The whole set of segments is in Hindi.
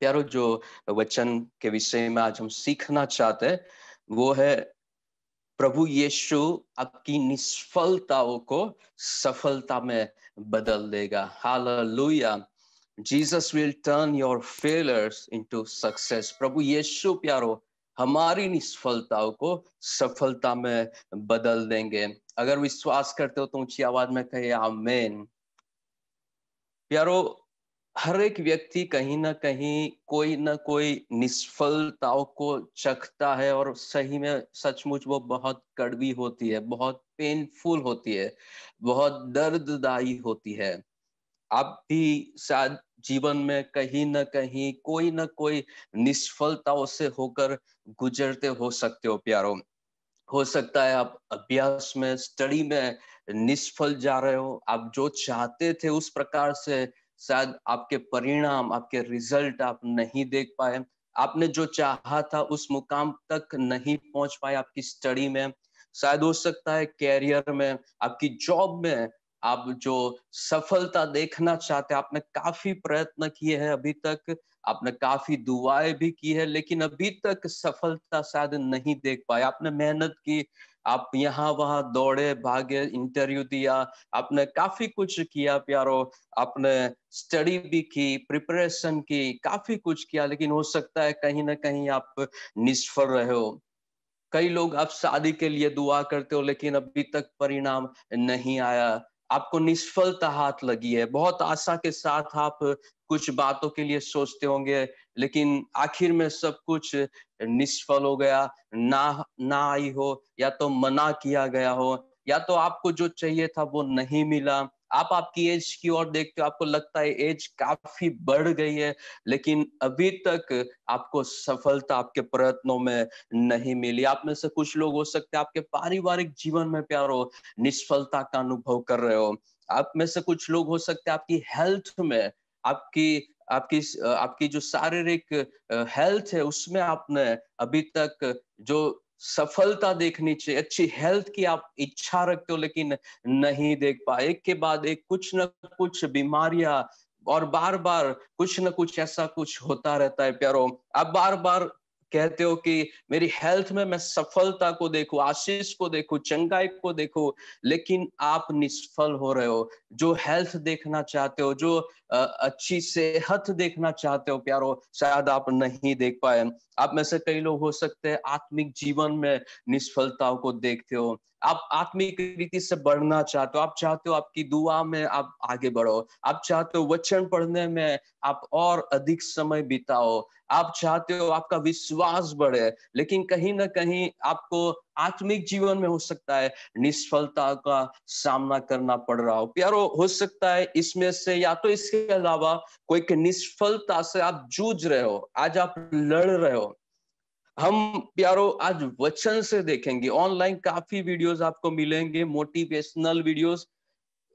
प्यारो, जो वचन के विषय में आज हम सीखना चाहते हैं, वो है प्रभु यीशु आपकी निष्फलताओं को सफलता में बदल देगा। हाल hallelujah. Jesus will turn your failures into success. प्रभु यीशु प्यारो, हमारी निष्फलताओं को सफलता में बदल देंगे। अगर विश्वास करते हो तो ऊँची आवाज़ में कहे आमेन। प्यारो हर एक व्यक्ति कहीं ना कहीं कोई ना कोई निष्फलताओं को चखता है और सही में सचमुच वो बहुत कड़वी होती है, बहुत पेनफुल होती है, बहुत दर्ददायी होती है। आप भी शायद जीवन में कहीं ना कहीं कोई ना कोई निष्फलताओं से होकर गुजरते हो सकते हो प्यारो। हो सकता है आप अभ्यास में स्टडी में निष्फल जा रहे हो, आप जो चाहते थे उस प्रकार से शायद आपके परिणाम, आपके रिज़ल्ट आप नहीं देख पाए। आपने जो चाहा था उस मुकाम तक नहीं पहुँच पाए आपकी स्टडी में। शायद हो सकता है कैरियर में, आपकी जॉब में आप जो सफलता देखना चाहते हैं, आपने काफ़ी प्रयत्न किए हैं अभी तक। आपने काफ़ी दुआएँ भी की है, लेकिन अभी तक सफलता शायद नहीं देख पाए। आपने मेहनत की आप यहाँ वहाँ दौड़े, भागे इंटरव्यू दिया, आपने काफ़ी कुछ किया प्यारो, आपने स्टडी भी की प्रिपरेशन की, काफ़ी कुछ किया, लेकिन हो सकता है कहीं ना कहीं आप निष्फल रहे हो। कई लोग आप शादी के लिए दुआ करते हो, लेकिन अभी तक परिणाम नहीं आया। आपको निष्फलता हाथ लगी है। बहुत आशा के साथ आप कुछ बातों के लिए सोचते होंगे लेकिन आखिर में सब कुछ निष्फल हो गया। ना ना आई हो, या तो मना किया गया हो, या तो आपको जो चाहिए था वो नहीं मिला। आप आपकी एज की ओर देखते हो, आपको लगता है एज काफ़ी बढ़ गई है, लेकिन अभी तक आपको सफलता आपके प्रयत्नों में नहीं मिली। आप में से कुछ लोग हो सकते हैं, आपके पारिवारिक जीवन में प्यारो निष्फलता का अनुभव कर रहे हो। आप में से कुछ लोग हो सकते हैं, आपकी हेल्थ में, आपकी आपकी आपकी जो शारीरिक हेल्थ है, उसमें आपने अभी तक जो सफलता देखनी चाहिए, अच्छी हेल्थ की आप इच्छा रखते हो, लेकिन नहीं देख पाए। एक के बाद एक कुछ न कुछ बीमारियाँ, और बार बार कुछ न कुछ ऐसा कुछ होता रहता है, प्यारो। आप बार बार कहते हो कि मेरी हेल्थ में मैं सफलता को देखू, आशीष को देखू, चंगाई को देखू, लेकिन आप निष्फल हो रहे हो। जो हेल्थ देखना चाहते हो, जो अच्छी सेहत देखना चाहते हो, प्यारो, शायद आप नहीं देख पाए। आप में से कई लोग हो सकते हैं, आत्मिक जीवन में निष्फलताओं को देखते हो। आप आत्मिक रीति से बढ़ना चाहते हो, आप चाहते हो आपकी दुआ में आप आगे बढ़ो, आप चाहते हो वचन पढ़ने में आप और अधिक समय बिताओ, आप चाहते हो आपका विश्वास बढ़े, लेकिन कहीं ना कहीं आपको आत्मिक जीवन में हो सकता है निष्फलता का सामना करना पड़ रहा हो। प्यारो, हो सकता है इसमें से या तो इसके अलावा कोई निष्फलता से आप जूझ रहे हो, आज आप लड़ रहे हो हम प्यारो आज वचन से देखेंगे। ऑनलाइन काफ़ी वीडियोस आपको मिलेंगे मोटिवेशनल वीडियोस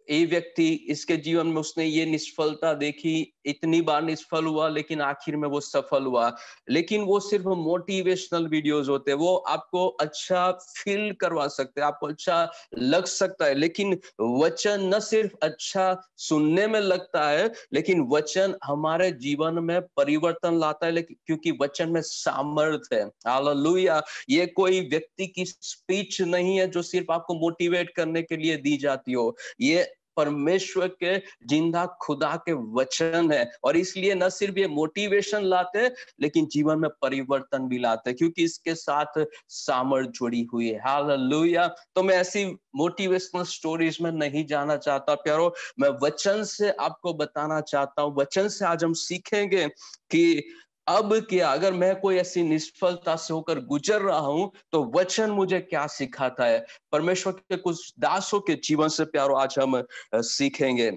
ये व्यक्ति इसके जीवन में उसने ये निष्फलता देखी, इतनी बार निष्फल हुआ, लेकिन आखिर में वो सफल हुआ। लेकिन वो सिर्फ़ मोटिवेशनल वीडियोस होते हैं, वो आपको अच्छा फील करवा सकते हैं, आपको अच्छा लग सकता है। लेकिन वचन न सिर्फ़ अच्छा सुनने में लगता है, लेकिन वचन हमारे जीवन में परिवर्तन लाता है लेकिन क्योंकि वचन में सामर्थ्य है। हालेलुया! ये कोई व्यक्ति की स्पीच नहीं है जो सिर्फ़ आपको मोटिवेट करने के लिए दी जाती हो। ये परमेश्वर के ज़िंदा खुदा के वचन है। और इसलिए न सिर्फ़ ये मोटिवेशन लाते लेकिन जीवन में परिवर्तन भी लाते क्योंकि इसके साथ सामर्थ जुड़ी हुई है। हालेलुया तो मैं ऐसी मोटिवेशनल स्टोरीज में नहीं जाना चाहता, प्यारो। मैं वचन से आपको बताना चाहता हूँ। वचन से आज हम सीखेंगे कि अब क्या अगर मैं कोई ऐसी निष्फलता से होकर गुजर रहा हूँ तो वचन मुझे क्या सिखाता है? परमेश्वर के कुछ दासों के जीवन से प्यारो आज हम सीखेंगे।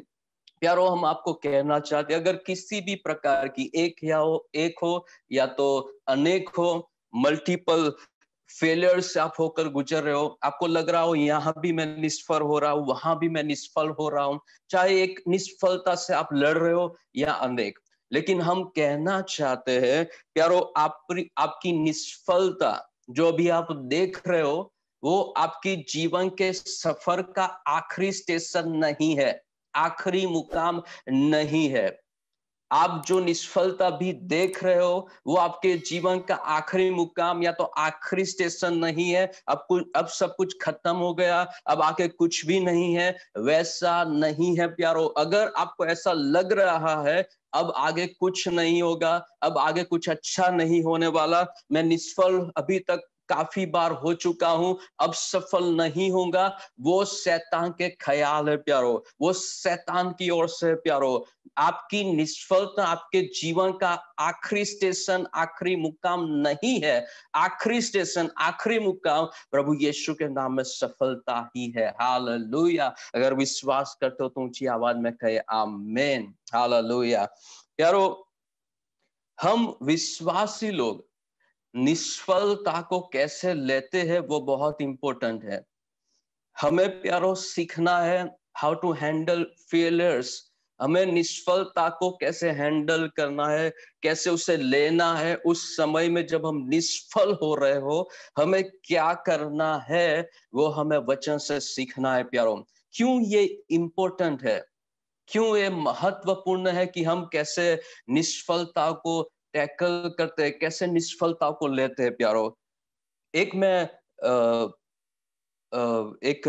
प्यारो, हम आपको कहना चाहते अगर किसी भी प्रकार की एक या हो, एक हो, या तो अनेक हो मल्टीपल फेलियर से आप होकर गुजर रहे हो, आपको लग रहा हो यहाँ भी मैं निष्फल हो रहा हूँ, वहाँ भी मैं निष्फल हो रहा हूँ, चाहे एक निष्फलता से आप लड़ रहे हो या अनेक लेकिन हम कहना चाहते हैं, प्यारो आप आपकी निष्फलता, जो अभी आप देख रहे हो, वो आपकी जीवन के सफ़र का आखिरी स्टेशन नहीं है, आखिरी मुकाम नहीं है। आप जो निष्फलता भी देख रहे हो, वो आपके जीवन का आखिरी मुकाम या तो आखिरी स्टेशन नहीं है। अब कुछ अब सब कुछ खत्म हो गया, अब आके कुछ भी नहीं है, वैसा नहीं है प्यारो। अगर आपको ऐसा लग रहा है, अब आगे कुछ नहीं होगा, अब आगे कुछ अच्छा नहीं होने वाला, मैं निष्फल अभी तक काफ़ी बार हो चुका हूँ, अब सफल नहीं होगा वो शैतान के ख्याल है प्यारो, वो शैतान की ओर से प्यारो। आपकी निष्फलता, आपके जीवन का आखिरी स्टेशन, आखिरी मुकाम नहीं है। आखिरी स्टेशन, आखिरी मुकाम प्रभु यीशु के नाम में सफलता ही है। हालेलुया। अगर विश्वास करते हो तो ऊँची आवाज़ में कहे, आमेन। हालेलुया। प्यारो, हम विश्वासी लोग, निष्फलता को कैसे लेते हैं वो बहुत इंपॉर्टेंट है। हमें प्यारो सीखना है हाउ टू हैंडल फेलियर्स हमें निष्फलता को कैसे हैंडल करना है कैसे उसे लेना है उस समय में जब हम निष्फल हो रहे हो हमें क्या करना है वो हमें वचन से सीखना है प्यारो। क्यों ये इम्पोर्टेंट है? क्यों ये महत्वपूर्ण है कि हम कैसे निष्फलता को टैकल करते हैं कैसे निष्फलता को लेते हैं प्यारो? एक मैं आ, आ, एक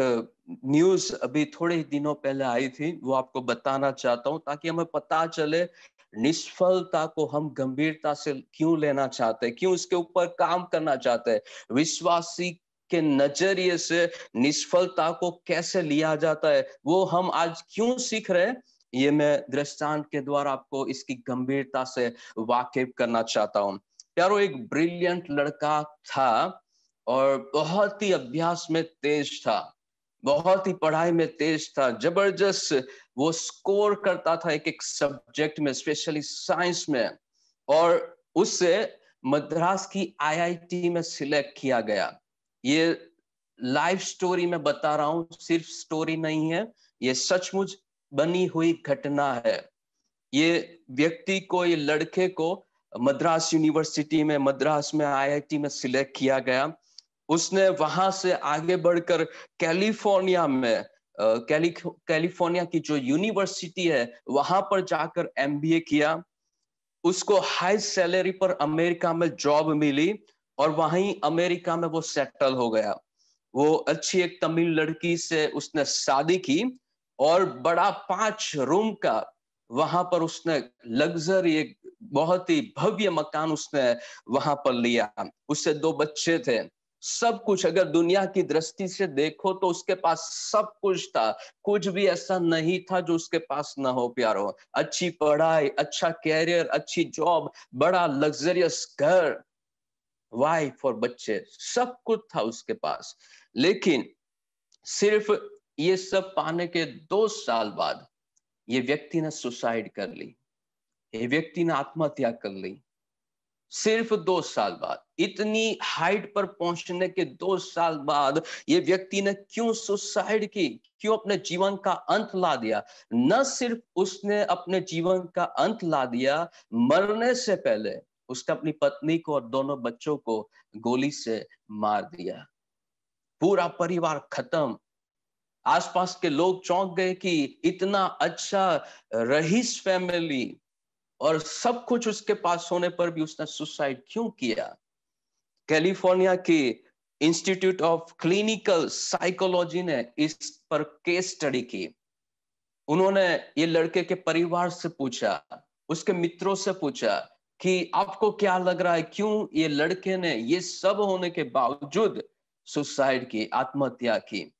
न्यूज़ अभी थोड़े ही दिनों पहले आई थी, वो आपको बताना चाहता हूँ, ताकि हमें पता चले निष्फलता को हम गंभीरता से क्यों लेना चाहते हैं, क्यों इसके ऊपर काम करना चाहते हैं। विश्वासी के नज़रिए से निष्फलता को कैसे लिया जाता है, वो हम आज क्यों सीख रहे हैं, ये मैं दृष्टांत के द्वारा आपको इसकी गंभीरता से वाकिफ करना चाहता हूँ। प्यारो, एक ब्रिलियंट लड़का था और बहुत ही अभ्यास में तेज था। बहुत ही पढ़ाई में तेज था, ज़बरदस्त, वो स्कोर करता था एक एक सब्जेक्ट में स्पेशली साइंस में, और उससे मद्रास की आईआईटी में सिलेक्ट किया गया। ये लाइफ स्टोरी में बता रहा हूँ, सिर्फ़ स्टोरी नहीं है, ये सचमुच बनी हुई घटना है। ये व्यक्ति को, ये लड़के को मद्रास यूनिवर्सिटी में, मद्रास में आईआईटी में सिलेक्ट किया गया। उसने वहाँ से आगे बढ़कर कैलिफ़ोर्निया में कैली कैलिफ़ोर्निया की जो यूनिवर्सिटी है, वहाँ पर जाकर एमबीए किया। उसको हाई सैलरी पर अमेरिका में जॉब मिली और वहीं अमेरिका में वो सेटल हो गया। वो अच्छी एक तमिल लड़की से उसने शादी की और बड़ा पाँच रूम का वहाँ पर उसने लग्जरी एक बहुत ही भव्य मकान उसने वहाँ पर लिया। उससे दो बच्चे थे। सब कुछ अगर दुनिया की दृष्टि से देखो तो उसके पास सब कुछ था। कुछ भी ऐसा नहीं था जो उसके पास ना हो, प्यारो। अच्छी पढ़ाई अच्छा कैरियर अच्छी जॉब बड़ा लग्जरियस घर। वाइफ और बच्चे? सब कुछ था उसके पास। लेकिन सिर्फ़ ये सब पाने के दो साल बाद ये व्यक्ति ने सुसाइड कर ली। ये व्यक्ति ने आत्महत्या कर ली। सिर्फ़ दो साल बाद, इतनी हाइट पर पहुँचने के दो साल बाद ये व्यक्ति ने क्यों सुसाइड की? क्यों अपने जीवन का अंत ला दिया? न सिर्फ़ उसने अपने जीवन का अंत ला दिया, मरने से पहले उसने अपनी पत्नी को और दोनों बच्चों को गोली से मार दिया। पूरा परिवार खत्म। आसपास के लोग चौंक गए कि इतना अच्छा रहीस फैमिली और सब कुछ उसके पास होने पर भी उसने सुसाइड क्यों किया? कैलिफ़ोर्निया की इंस्टीट्यूट ऑफ़ क्लिनिकल साइकोलॉजी ने इस पर केस स्टडी की। उन्होंने ये लड़के के परिवार से पूछा, उसके मित्रों से पूछा कि आपको क्या लग रहा है, क्यों ये लड़के ने ये सब होने के बावजूद सुसाइड की, आत्महत्या की?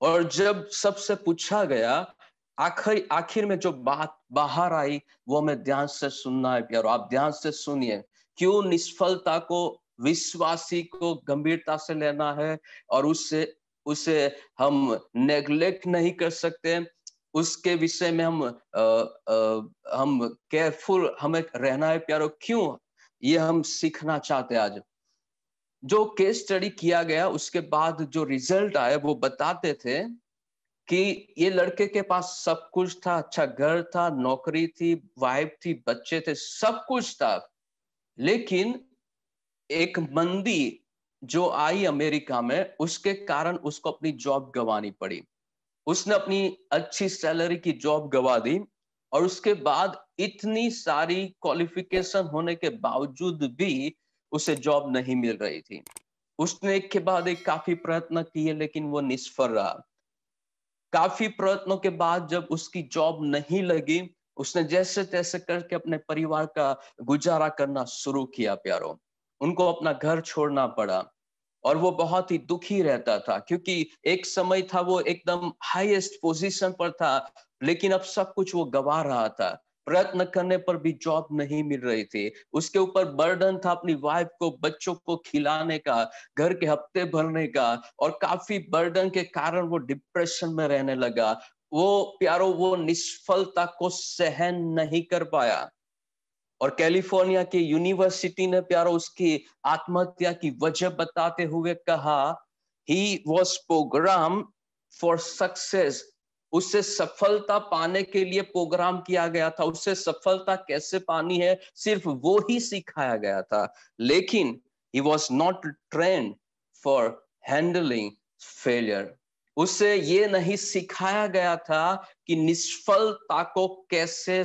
और जब सबसे पूछा गया आखिर आखिर में जो बात बाहर आई वो हमें ध्यान से सुनना है प्यारो। आप ध्यान से सुनिए क्यों निष्फलता को विश्वासी को गंभीरता से लेना है और उससे उसे हम नेग्लेक्ट नहीं कर सकते? उसके विषय में हम आ, आ, हम केयरफुल हमें रहना है प्यारो। क्यों? ये हम सीखना चाहते आज। जो केस स्टडी किया गया उसके बाद जो रिज़ल्ट आए वो बताते थे कि ये लड़के के पास सब कुछ था अच्छा घर था, नौकरी थी, वाइफ थी, बच्चे थे, सब कुछ था। लेकिन एक मंदी जो आई अमेरिका में, उसके कारण उसको अपनी जॉब गंवानी पड़ी। उसने अपनी अच्छी सैलरी की जॉब गवा दी और उसके बाद इतनी सारी क्वालिफिकेशन होने के बावजूद भी उसे जॉब नहीं मिल रही थी। उसने एक के बाद एक काफ़ी प्रयत्न किए, लेकिन वो निष्फल रहा। काफ़ी प्रयत्नों के बाद जब उसकी जॉब नहीं लगी, उसने जैसे तैसे करके अपने परिवार का गुजारा करना शुरू किया प्यारो। उनको अपना घर छोड़ना पड़ा और वो बहुत ही दुखी रहता था क्योंकि एक समय था वो एकदम हाईएस्ट पोजीशन पर था, लेकिन अब सब कुछ वो गवा रहा था। प्रयत्न करने पर भी जॉब नहीं मिल रही थी। उसके ऊपर बर्डन था अपनी वाइफ को, बच्चों को खिलाने का, घर के हफ़्ते भरने का, और काफ़ी बर्डन के कारण वो डिप्रेशन में रहने लगा। वो प्यारो, वो निष्फलता को सहन नहीं कर पाया। और कैलिफ़ोर्निया की यूनिवर्सिटी ने प्यारो उसकी आत्महत्या की वजह बताते हुए कहा he was program for success उससे सफलता पाने के लिए प्रोग्राम किया गया था। उससे सफलता कैसे पानी है? सिर्फ़ वो ही सिखाया गया था। लेकिन he was not trained for handling failure उससे ये नहीं सिखाया गया था कि निष्फलता को कैसे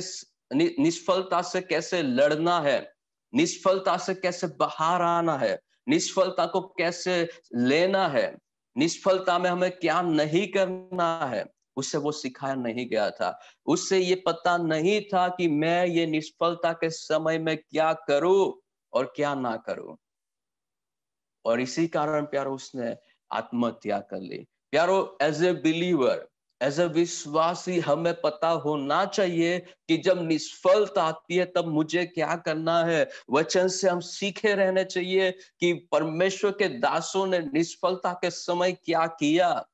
निष्फलता से कैसे लड़ना है। निष्फलता से कैसे बाहर आना है। निष्फलता को कैसे लेना है। निष्फलता में हमें क्या नहीं करना है? उससे वो सिखाया नहीं गया था। उससे ये पता नहीं था कि मैं ये निष्फलता के समय में क्या करूँ और क्या ना करूँ। और इसी कारण प्यारो, उसने आत्महत्या कर ली। प्यारो as a believer as a विश्वासी, हमें पता होना चाहिए कि जब निष्फलता आती है, तब मुझे क्या करना है? वचन से हम सीखे रहने चाहिए कि परमेश्वर के दासों ने निष्फलता के समय क्या किया?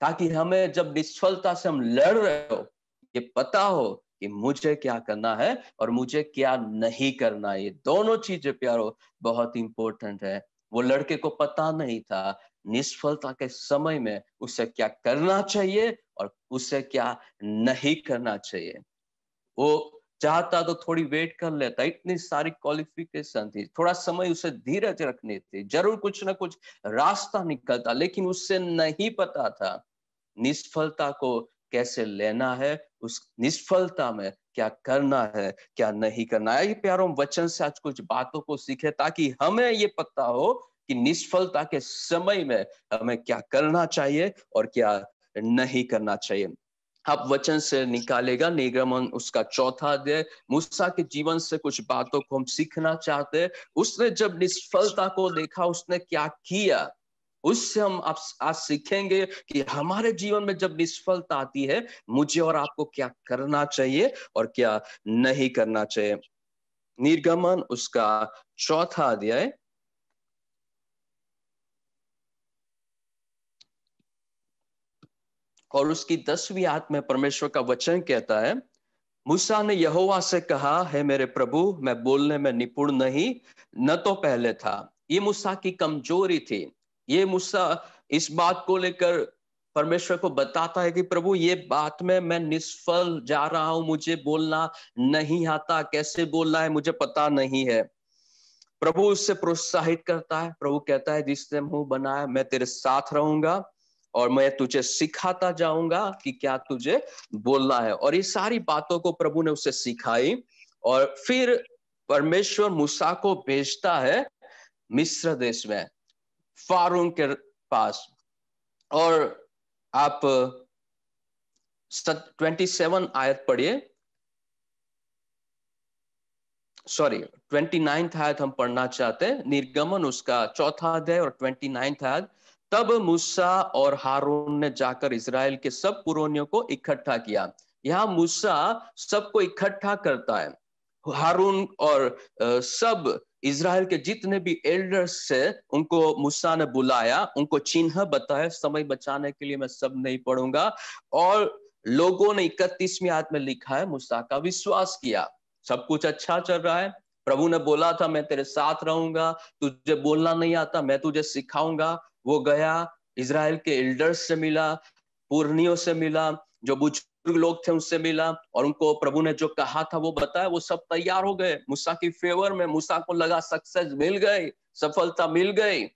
ताकि हमें जब निष्फलता से हम लड़ रहे हो, ये पता हो कि मुझे क्या करना है और मुझे क्या नहीं करना ये दोनों चीज़ें, प्यारो, बहुत इंपॉर्टेंट है। वो लड़के को पता नहीं था निष्फलता के समय में उसे क्या करना चाहिए और उसे क्या नहीं करना चाहिए। वो चाहता तो थोड़ी वेट कर लेता, इतनी सारी क्वालिफिकेशन थी। थोड़ा समय उसे धीरज रखनी थी, ज़रूर कुछ ना कुछ रास्ता निकलता, लेकिन उससे नहीं पता था निष्फलता को कैसे लेना है, उस निष्फलता में क्या करना है, क्या नहीं करना है। ये प्यारों, वचन से आज कुछ बातों को सीखे ताकि हमें ये पता हो कि निष्फलता के समय में हमें क्या करना चाहिए और क्या नहीं करना चाहिए। आप वचन से निकालेगा निगमन उसका चौथा अध्याय। मूसा के जीवन से कुछ बातों को हम सीखना चाहते हैं। उसने जब निष्फलता को देखा, उसने क्या किया? उससे हम आप, आज सीखेंगे कि हमारे जीवन में जब निष्फलता आती है, मुझे और आपको क्या करना चाहिए और क्या नहीं करना चाहिए। निर्गमन उसका चौथा अध्याय। और उसकी दसवीं आत में परमेश्वर का वचन कहता है, मूसा ने यहोवा से कहा, है मेरे प्रभु, मैं बोलने में निपुण नहीं, न तो पहले था। ये मूसा की कमज़ोरी थी। ये मूसा इस बात को लेकर परमेश्वर को बताता है कि प्रभु, ये बात में मैं निष्फल जा रहा हूँ, मुझे बोलना नहीं आता। कैसे बोलना है, मुझे पता नहीं है। प्रभु उससे प्रोत्साहित करता है। प्रभु कहता है जिसने मुँह बनाया, मैं तेरे साथ रहूँगा और मैं तुझे सिखाता जाऊँगा कि क्या तुझे बोलना है। और ये सारी बातों को प्रभु ने उसे सिखाई और फिर परमेश्वर मूसा को भेजता है मिस्र देश में। फारून के पास। और आप ट्वेंटी सेवन आयत पढ़िए। सॉरी ट्वेंटी नाइन्थ आयत हम पढ़ना चाहते हैं। निर्गमन उसका चौथा अध्याय और ट्वेंटी नाइन्थ आयत। तब मूसा और हारून ने जाकर इसराइल के सब पुरोनियों को इकट्ठा किया। यहाँ मूसा सबको इकट्ठा करता है। हारून और सब इसराइल के जितने भी एल्डर्स से उनको मूसा ने बुलाया, उनको चिन्ह बताया, समय बचाने के लिए मैं सब नहीं पढ़ूँगा। और लोगों ने इकतीसवीं आयत में लिखा है, मूसा का विश्वास किया। सब कुछ अच्छा चल रहा है। प्रभु ने बोला था, मैं तेरे साथ रहूँगा, तुझे बोलना नहीं आता, मैं तुझे सिखाऊँगा। वो गया इसराइल के एल्डर्स से मिला पूर्णियों से मिला, जो बुज़ुर्ग लोग थे, उनसे मिला और उनको प्रभु ने जो कहा था, वो बताया, वो सब तैयार हो गए। मूसा की फेवर में मूसा को लगा सक्सेस मिल गई, सफलता मिल गई।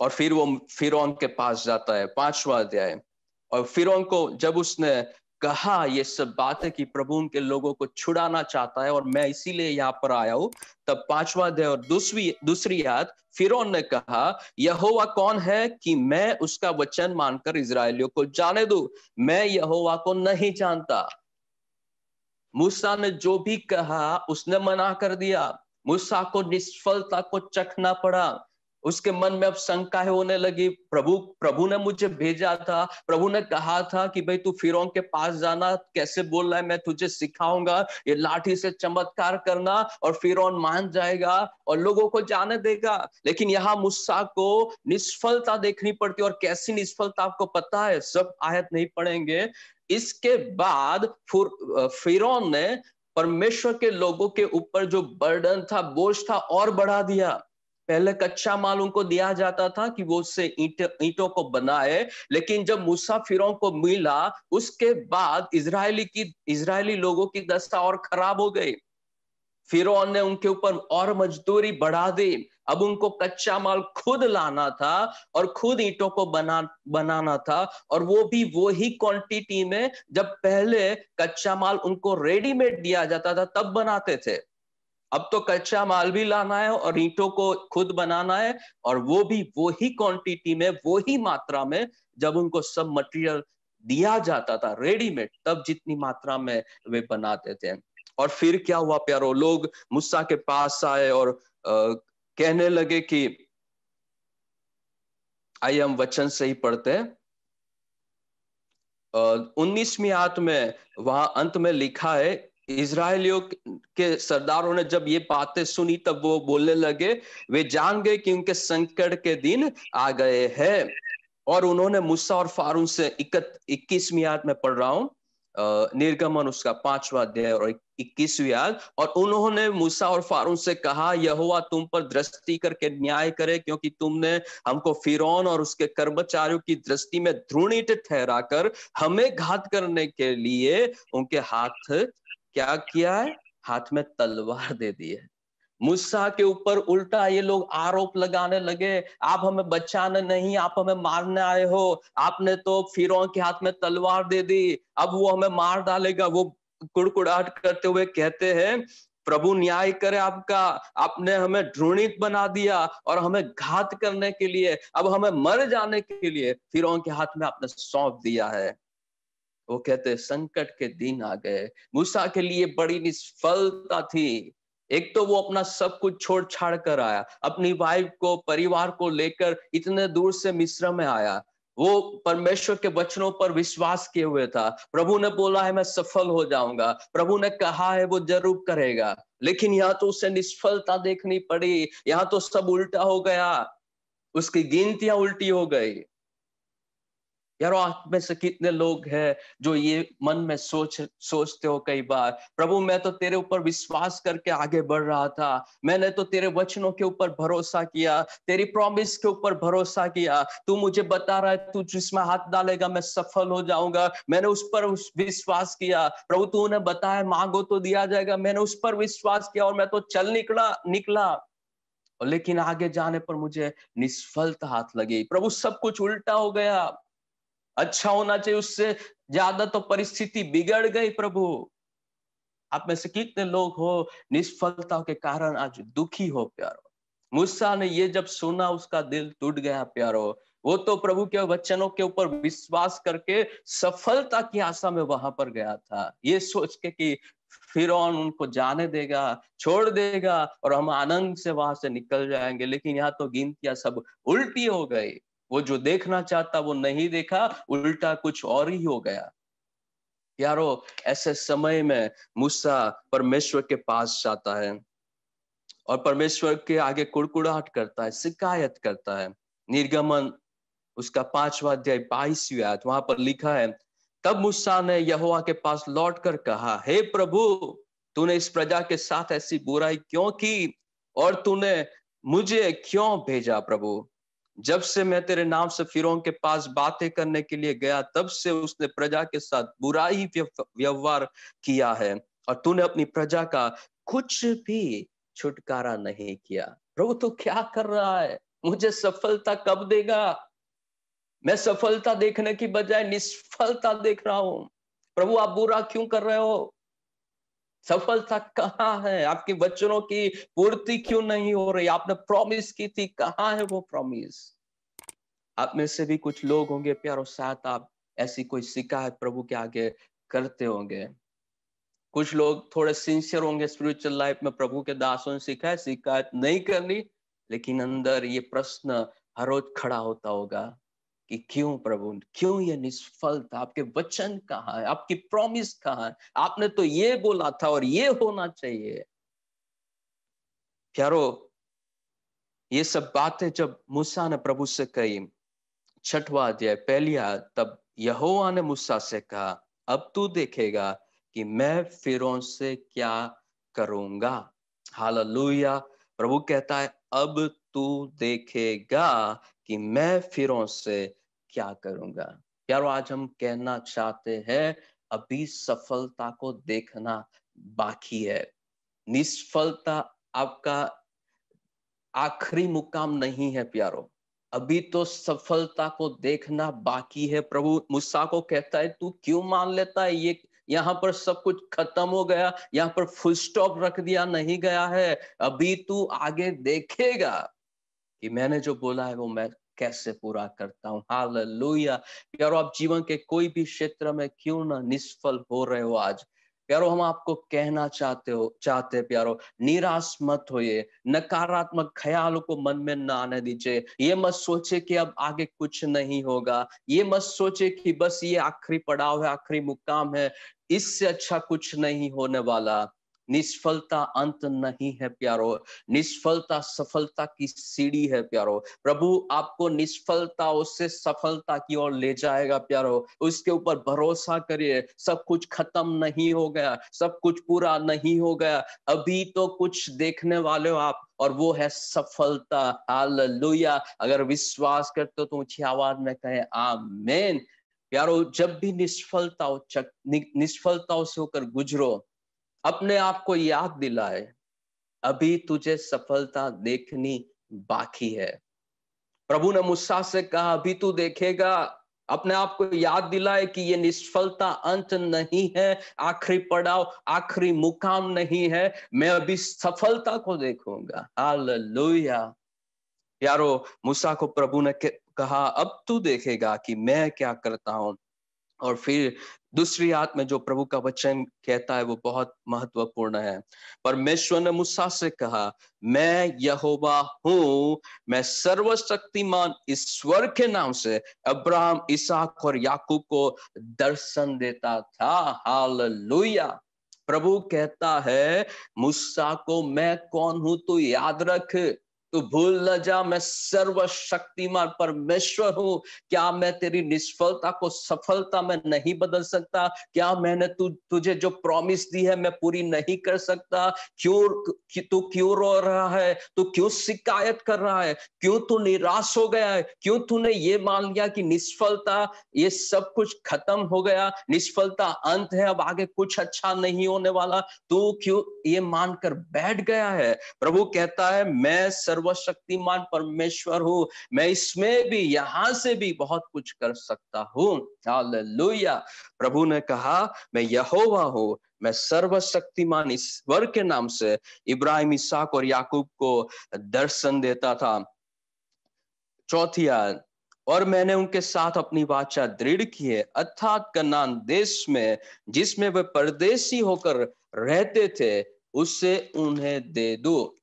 और फिर वो फिर के पास जाता है, पांचवा अध्याय। और फिर को जब उसने कहा ये सब बात है कि प्रभु उनके लोगों को छुड़ाना चाहता है और मैं इसीलिए यहाँ पर आया हूँ। तब पांचवा अध्याय और दूसरी दूसरी याद फिर ने कहा, यहोवा कौन है कि मैं उसका वचन मानकर इसराइलियों को जाने दू? मैं यहोवा को नहीं जानता। मूसा ने जो भी कहा, उसने मना कर दिया। मूसा को निष्फलता को चखना पड़ा। उसके मन में अब शंकाएँ होने लगी, प्रभु प्रभु ने मुझे भेजा था, प्रभु ने कहा था कि भाई तू फिर के पास जाना, कैसे बोल रहा है, मैं तुझे सिखाऊँगा, ये लाठी से चमत्कार करना और फिर मान जाएगा और लोगों को जाने देगा। लेकिन यहाँ मुस्सा को निष्फलता देखनी पड़ती और कैसी निष्फलता आपको पता है? सब आयत नहीं पढ़ेंगे। इसके बाद फिर ने परमेश्वर के लोगों के ऊपर जो बर्डन था, बोझ था, और बढ़ा दिया। पहले कच्चा माल उनको दिया जाता था कि वो उससे ईंटों को बनाए, लेकिन जब मुसाफिरों को मिला, उसके बाद इजरायली की इजरायली लोगों की दशा और खराब हो गई। फिर ने उनके ऊपर और मजदूरी बढ़ा दी। अब उनको कच्चा माल खुद लाना था और खुद ईंटों को बना, बनाना था, और वो भी वो ही क्वांटिटी में जब पहले कच्चा माल उनको रेडीमेड दिया जाता था, तब बनाते थे। अब तो कच्चा माल भी लाना है और ईंटों को खुद बनाना है और वो भी वो ही क्वांटिटी में वो ही मात्रा में जब उनको सब मटेरियल दिया जाता था रेडीमेड तब जितनी मात्रा में वे बनाते थे। और फिर क्या हुआ प्यारो लोग मुस्सा के पास आए और आ, कहने लगे कि आइए हम वचन से ही पढ़ते हैं। उन्नीसवीं आत में वहाँ अंत में लिखा है इसराइलियों के सरदारों ने जब ये बातें सुनी, तब वो बोलने लगे, वे जान गए कि उनके संकट के दिन आ गए हैं। और उन्होंने मुस्सा और फारून से इक्कीसवीं याद में पढ़ रहा हूँ निर्गमन उसका पांचवा अध्याय और इक्कीसवीं याद और उन्होंने मूसा और फारून से कहा, यहोवा तुम पर दृष्टि करके न्याय करे, क्योंकि तुमने हमको फिरौन और उसके कर्मचारियों की दृष्टि में ध्रुणित ठहरा कर हमें घात करने के लिए उनके हाथ क्या किया है? हाथ में तलवार दे दी है। मूसा के ऊपर उल्टा ये लोग आरोप लगाने लगे, आप हमें बचाने नहीं, आप हमें मारने आए हो। आपने तो फिर के हाथ में तलवार दे दी, अब वो हमें मार डालेगा। वो कुड़कुड़ाहट करते हुए कहते हैं, प्रभु न्याय करे आपका, आपने हमें ढ्रोणित बना दिया और हमें घात करने के लिए, अब हमें मर जाने के लिए फिर के हाथ में आपने सौंप दिया है। वो कहते संकट के दिन आ गए। मूसा के लिए बड़ी निष्फलता थी। एक तो वो अपना सब कुछ छोड़ छाड़ कर आया। अपनी वाइफ को, परिवार को लेकर इतने दूर से मिश्र में आया। वो परमेश्वर के वचनों पर विश्वास किए हुए था। प्रभु ने बोला है, मैं सफल हो जाऊँगा। प्रभु ने कहा है, वो ज़रूर करेगा। लेकिन यहाँ तो उसे निष्फलता देखनी पड़ी। यहाँ तो सब उल्टा हो गया। उसकी गिनतियाँ उल्टी हो गई। यारो आप में से कितने लोग हैं जो ये मन में सोच, सोचते हो कई बार? प्रभु, मैं तो तेरे ऊपर विश्वास करके आगे बढ़ रहा था। मैंने तो तेरे वचनों के ऊपर भरोसा किया, तेरी प्रॉमिस के ऊपर भरोसा किया। तू मुझे बता रहा है, तू जिसमें हाथ डालेगा, मैं सफल हो जाऊँगा। मैंने उस पर विश्वास किया। प्रभु तूने बताया, मांगो तो दिया जाएगा। मैंने उस पर विश्वास किया और मैं तो चल निकला निकला। लेकिन आगे जाने पर मुझे निष्फलता हाथ लगी। प्रभु, सब कुछ उल्टा हो गया। अच्छा होना चाहिए, उससे ज़्यादा तो परिस्थिति बिगड़ गई प्रभु। आप में से कितने लोग हो निष्फलता के कारण आज दुखी हो, प्यारो। मूसा ने ये जब सुना, उसका दिल टूट गया, प्यारो। वो तो प्रभु के वचनों के ऊपर विश्वास करके सफलता की आशा में वहाँ पर गया था। ये सोच के कि फिर उनको जाने देगा, छोड़ देगा, और हम आनंद से वहाँ से निकल जाएँगे, लेकिन यहाँ तो गिनतियाँ सब उल्टी हो गई। वो जो देखना चाहता, वो नहीं देखा, उल्टा कुछ और ही हो गया। यारो ऐसे समय में मूसा परमेश्वर के पास जाता है और परमेश्वर के आगे कुड़कुड़ाहट करता है, शिकायत करता है। निर्गमन, उसका पांचवा अध्याय, बाईसवीं आयत, वहाँ पर लिखा है, तब मूसा ने यहोवा के पास लौट कर कहा, हे hey प्रभु, तूने इस प्रजा के साथ ऐसी बुराई क्यों की और तूने मुझे क्यों भेजा प्रभु? जब से मैं तेरे नाम से फिर के पास बातें करने के लिए गया, तब से उसने प्रजा के साथ बुरा ही व्यवहार किया है और तूने अपनी प्रजा का कुछ भी छुटकारा नहीं किया। प्रभु तो क्या कर रहा है? मुझे सफलता कब देगा? मैं सफलता देखने की बजाय निष्फलता देख रहा हूँ। प्रभु, आप बुरा क्यों कर रहे हो? सफलता कहाँ है? आपके वचनों की पूर्ति क्यों नहीं हो रही? आपने प्रॉमिस की थी। कहाँ है वो प्रॉमिस आप में से भी कुछ लोग होंगे प्यारो साथ। आप ऐसी कोई शिकायत प्रभु के आगे करते होंगे। कुछ लोग थोड़े सिंसियर होंगे स्पिरिचुअल लाइफ में प्रभु के दासों ने सीखा है शिकायत नहीं करनी, लेकिन अंदर ये प्रश्न हर रोज खड़ा होता होगा। कि क्यों प्रभु, क्यों ये निष्फलता आपके वचन कहाँ है? आपकी प्रॉमिस कहाँ है? आपने तो ये बोला था और ये होना चाहिए। प्यारो, ये सब बातें जब मूसा ने प्रभु से कही, छठवा अध्याय, पहली तब यहोवा ने मूसा से कहा, अब तू देखेगा कि मैं फिरों से क्या करूँगा? हालेलुया। प्रभु कहता है, अब तू देखेगा कि मैं फिरों से क्या करूँगा? प्यारो, आज हम कहना चाहते हैं, अभी सफलता को देखना बाकी है। निष्फलता आपका आखिरी मुकाम नहीं है, प्यारो। अभी तो सफलता को देखना बाकी है, प्रभु। मुस्सा को कहता है, तू क्यों मान लेता है? ये यहाँ पर सब कुछ खत्म हो गया, यहाँ पर फुल स्टॉप रख दिया, नहीं गया है। अभी तू आगे देखेगा। कि मैंने जो बोला है वो मैं कैसे पूरा करता हूँ। हालेलुया। प्यारो, आप जीवन के कोई भी क्षेत्र में क्यों ना निष्फल हो रहे हो आज? प्यारो, हम आपको कहना चाहते हो, चाहते प्यारो, निराश मत होइए, नकारात्मक ख्यालों को मन में ना आने दीजिए। ये मत सोचे कि अब आगे कुछ नहीं होगा। ये मत सोचे कि बस ये आखिरी पड़ाव है, आखिरी मुकाम है, इससे अच्छा कुछ नहीं होने वाला। निष्फलता अंत नहीं है प्यारो। निष्फलता सफलता की सीढ़ी है प्यारो। प्रभु आपको निष्फलता, उससे सफलता की ओर ले जाएगा प्यारो। उसके ऊपर भरोसा करिए, सब कुछ खत्म नहीं हो गया, सब कुछ पूरा नहीं हो गया। अभी तो कुछ देखने वाले हो आप, और वो है सफलता। हालेलुया। अगर विश्वास करते हो तो ऊँची आवाज़ में कहे, आमेन। प्यारो, जब भी निष्फलता निष्फलताओं से होकर गुजरो। अपने आप को याद दिलाए, अभी तुझे सफलता देखनी बाकी है। प्रभु ने मुस्सा से कहा, अभी तू देखेगा, अपने आप को याद दिलाए कि ये निष्फलता अंत नहीं है, आखिरी पड़ाव, आखिरी मुकाम नहीं है, मैं अभी सफलता को देखूँगा। हालेलुया। यारो मूसा को प्रभु ने कहा, अब तू देखेगा कि मैं क्या करता हूँ और फिर दूसरी आत में जो प्रभु का वचन कहता है, वो बहुत महत्वपूर्ण है। परमेश्वर ने मुस्सा से कहा, मैं यहोवा हूँ, मैं सर्वशक्तिमान ईश्वर के नाम से अब्राहम इसाक और याकूब को दर्शन देता था। हालेलुया। प्रभु कहता है मुस्सा को मैं कौन हूँ तो याद रख। तू भूल न जा मैं सर्वशक्तिमान परमेश्वर हूँ। क्या मैं तेरी निष्फलता को सफलता में नहीं बदल सकता? क्या मैंने तु, तुझे जो प्रॉमिस दी है मैं पूरी नहीं कर सकता? क्यों तू क्यों रो रहा है? तू क्यों शिकायत कर रहा है? क्यों तू निराश हो गया है? क्यों तूने ये मान लिया कि निष्फलता ये सब कुछ खत्म हो गया? निष्फलता अंत है अब आगे कुछ अच्छा नहीं होने वाला। तू क्यों ये मानकर बैठ गया है? प्रभु कहता है मैं सर्व सर्वशक्तिमान परमेश्वर हूँ। मैं इसमें भी, यहाँ से भी बहुत कुछ कर सकता हूँ। हालेलुया। प्रभु ने कहा, मैं यहोवा हूँ, मैं सर्वशक्तिमान ईश्वर के नाम से इब्राहिम इसाक और याकूब को दर्शन देता था। चौथी और मैंने उनके साथ अपनी वाचा दृढ़ की है, अर्थात कनान देश में, जिसमें वे परदेसी होकर रहते थे, उसे उन्हें दे दो।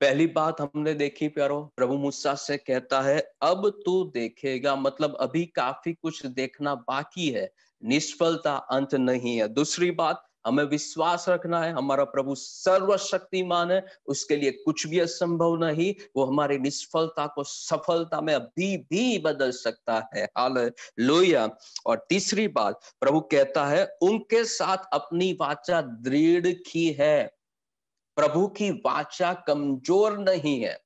पहली बात हमने देखी प्यारो, प्रभु मुस्सा से कहता है, अब तू देखेगा मतलब अभी काफ़ी कुछ देखना बाकी है, निष्फलता अंत नहीं है। दूसरी बात, हमें विश्वास रखना है, हमारा प्रभु सर्वशक्तिमान है, उसके लिए कुछ भी असंभव नहीं, वो हमारी निष्फलता को सफलता में अभी भी बदल सकता है। हाल लोहिया और तीसरी बात, प्रभु कहता है, उनके साथ अपनी वाचा दृढ़ की है। प्रभु की वाचा कमज़ोर नहीं है।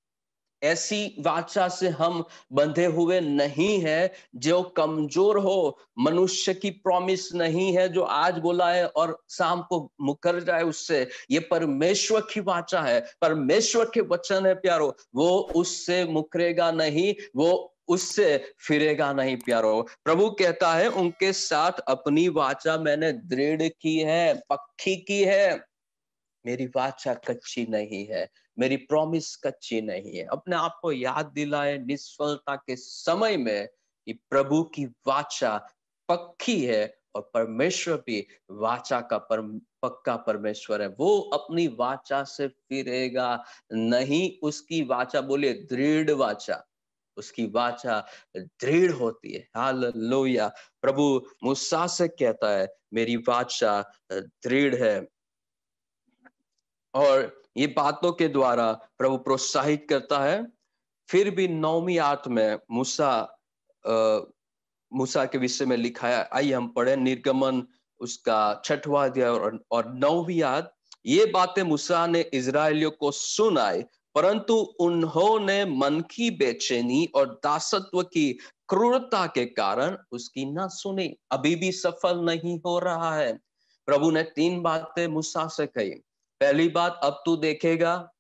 ऐसी वाचा से हम बंधे हुए नहीं है, जो कमज़ोर हो, मनुष्य की प्रॉमिस नहीं है, जो आज बोला है और शाम को मुकर जाए उससे। ये परमेश्वर की वाचा है। परमेश्वर के वचन है प्यारो। वो उससे मुकरेगा नहीं, वो उससे फिरेगा नहीं प्यारो। प्रभु कहता है, उनके साथ अपनी वाचा मैंने दृढ़ की है, पक्की की है। मेरी वाचा कच्ची नहीं है मेरी प्रॉमिस कच्ची नहीं है। अपने आप को याद दिलाए निष्फलता के समय में कि प्रभु की वाचा पक्की है और परमेश्वर भी वाचा का पर, पक्का परमेश्वर है। वो अपनी वाचा से फिरेगा नहीं उसकी वाचा बोलिए दृढ़ वाचा। उसकी वाचा दृढ़ होती है। हाल लोहिया प्रभु मुस्सा से कहता है मेरी वाचा दृढ़ है। और ये बातों के द्वारा प्रभु प्रोत्साहित करता है। फिर भी नौमी आठ में मूसा मूसा के विषय में लिखा है आइए हम पढ़े निर्गमन उसका छठवा अध्याय और, और नौवीं याद ये बातें मूसा ने इसराइलियों को सुनाई परंतु उन्होंने मन की बेचैनी और दासत्व की क्रूरता के कारण उसकी ना सुनी। अभी भी सफल नहीं हो रहा है। प्रभु ने तीन बातें मूसा से कही। पहली बात अब तू देखेगा,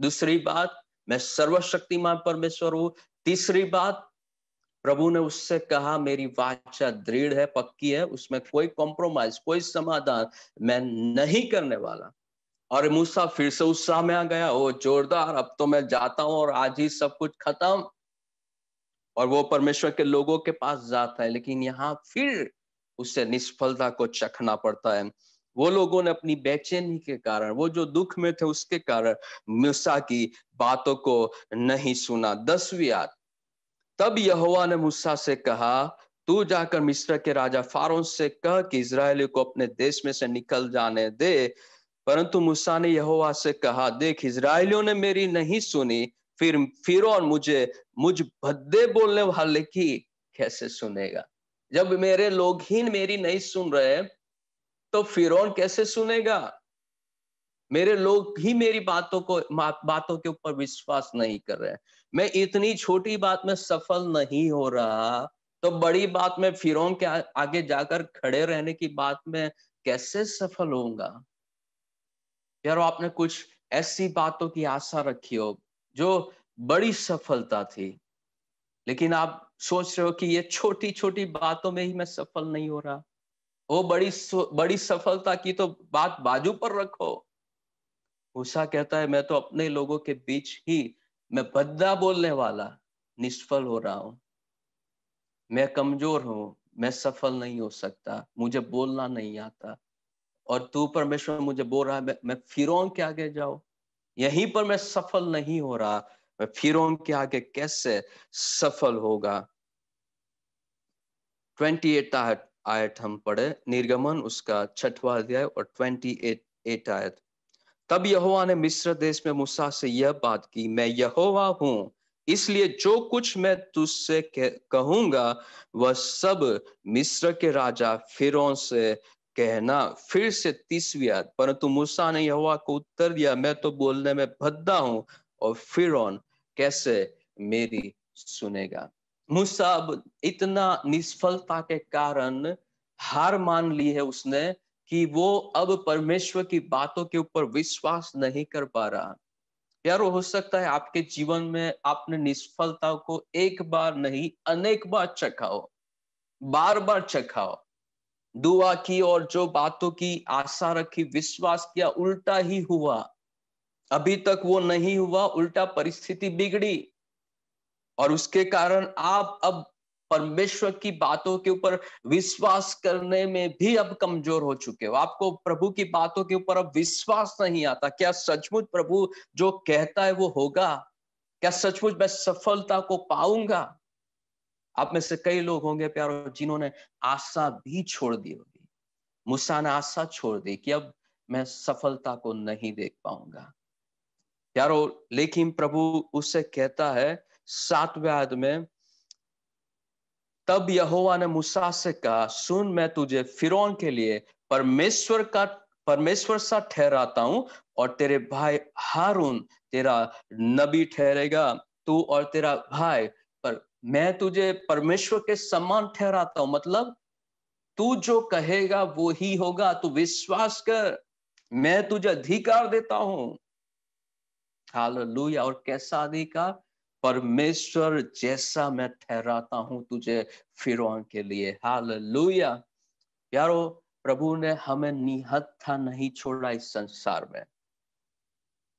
दूसरी बात मैं सर्वशक्तिमान परमेश्वर हूँ, तीसरी बात प्रभु ने उससे कहा, मेरी वाचा दृढ़ है, पक्की है, उसमें कोई कॉम्प्रोमाइज कोई समाधान मैं नहीं करने वाला। और मूसा फिर से उत्साह में आ गया, ओ जोरदार, अब तो मैं जाता हूँ और आज ही सब कुछ खत्म। और वो परमेश्वर के लोगों के पास जाता है, लेकिन यहाँ फिर उसे निष्फलता को चखना पड़ता है। वो लोगों ने अपनी बेचैनी के कारण, वो जो दुख में थे उसके कारण मूसा की बातों को नहीं सुना। दसवीं याद तब यहोवा ने मूसा से कहा, तू जाकर मिस्र के राजा फारोन से कह कि इसराइली को अपने देश में से निकल जाने दे। परंतु मूसा ने यहोवा से कहा, देख इसराइलियों ने मेरी नहीं सुनी, फिर फिर और मुझे, मुझ भद्दे बोलने वाले की कैसे सुनेगा? जब मेरे लोग ही मेरी नहीं सुन रहे तो फिर कैसे सुनेगा? मेरे लोग भी मेरी बातों को बातों के ऊपर विश्वास नहीं कर रहे मैं इतनी छोटी बात में सफल नहीं हो रहा तो बड़ी बात में फिर के आगे जाकर खड़े रहने की बात में कैसे सफल होऊँगा? यार, आपने कुछ ऐसी बातों की आशा रखी हो जो बड़ी सफलता थी, लेकिन आप सोच रहे हो कि ये छोटी छोटी बातों में ही मैं सफल नहीं हो रहा। वो बड़ी बड़ी सफलता की तो बात बाजू पर रखो। उषा कहता है मैं तो अपने लोगों के बीच ही मैं बद्दा बोलने वाला निष्फल हो रहा हूँ। मैं कमज़ोर हूँ मैं सफल नहीं हो सकता मुझे बोलना नहीं आता। और तू परमेश्वर मुझे बोल रहा है मैं, मैं फिरौन के आगे जाओ यहीं पर मैं सफल नहीं हो रहा मैं फिरौन के आगे कैसे सफल होगा? ट्वेंटी एट आयत हम पढ़े, निर्गमन उसका छठवा अध्याय और ट्वेंटी एट एट आयत। तब यहोवा ने मिस्र देश में मूसा से यह बात की, मैं यहोवा हूँ, इसलिए जो कुछ मैं तुझसे कहूँगा, वह सब मिस्र के राजा फिरौन से कहना, फिर से तीसवी याद परंतु मूसा ने यहोवा को उत्तर दिया, मैं तो बोलने में भद्दा हूँ और फिर कैसे मेरी सुनेगा? मूसा अब इतना निष्फलता के कारण हार मान ली है उसने कि वो अब परमेश्वर की बातों के ऊपर विश्वास नहीं कर पा रहा। यार हो सकता है आपके जीवन में आपने निष्फलता को एक बार नहीं, अनेक बार चखाओ बार बार चखाओ दुआ की और जो बातों की आशा रखी, विश्वास किया, उल्टा ही हुआ। अभी तक वो नहीं हुआ, उल्टा परिस्थिति बिगड़ी। और उसके कारण आप अब परमेश्वर की बातों के ऊपर विश्वास करने में भी अब कमज़ोर हो चुके हो। आपको प्रभु की बातों के ऊपर अब विश्वास नहीं आता। क्या सचमुच प्रभु जो कहता है वो होगा? क्या सचमुच मैं सफलता को पाऊँगा? आप में से कई लोग होंगे प्यारो जिन्होंने आशा भी छोड़ दी होगी। मूसा ने आशा छोड़ दी कि अब मैं सफलता को नहीं देख पाऊँगा। प्यारो लेकिन प्रभु उससे कहता है सातवें आद में, तब यहोवा ने मूसा से कहा, सुन, मैं तुझे फिरौन के लिए परमेश्वर का, परमेश्वर सा ठहराता हूँ और तेरे भाई हारून, तेरा नबी ठहरेगा, तू और तेरा भाई, पर मैं तुझे परमेश्वर के समान ठहराता हूँ। मतलब तू जो कहेगा वो ही होगा, तू विश्वास कर, मैं तुझे अधिकार देता हूँ। हालेलुया, और कैसा अधिकार? परमेश्वर जैसा मैं ठहराता हूँ तुझे फिर के लिए। हालेलुया। यारो प्रभु ने हमें निहत्था नहीं छोड़ा इस संसार में।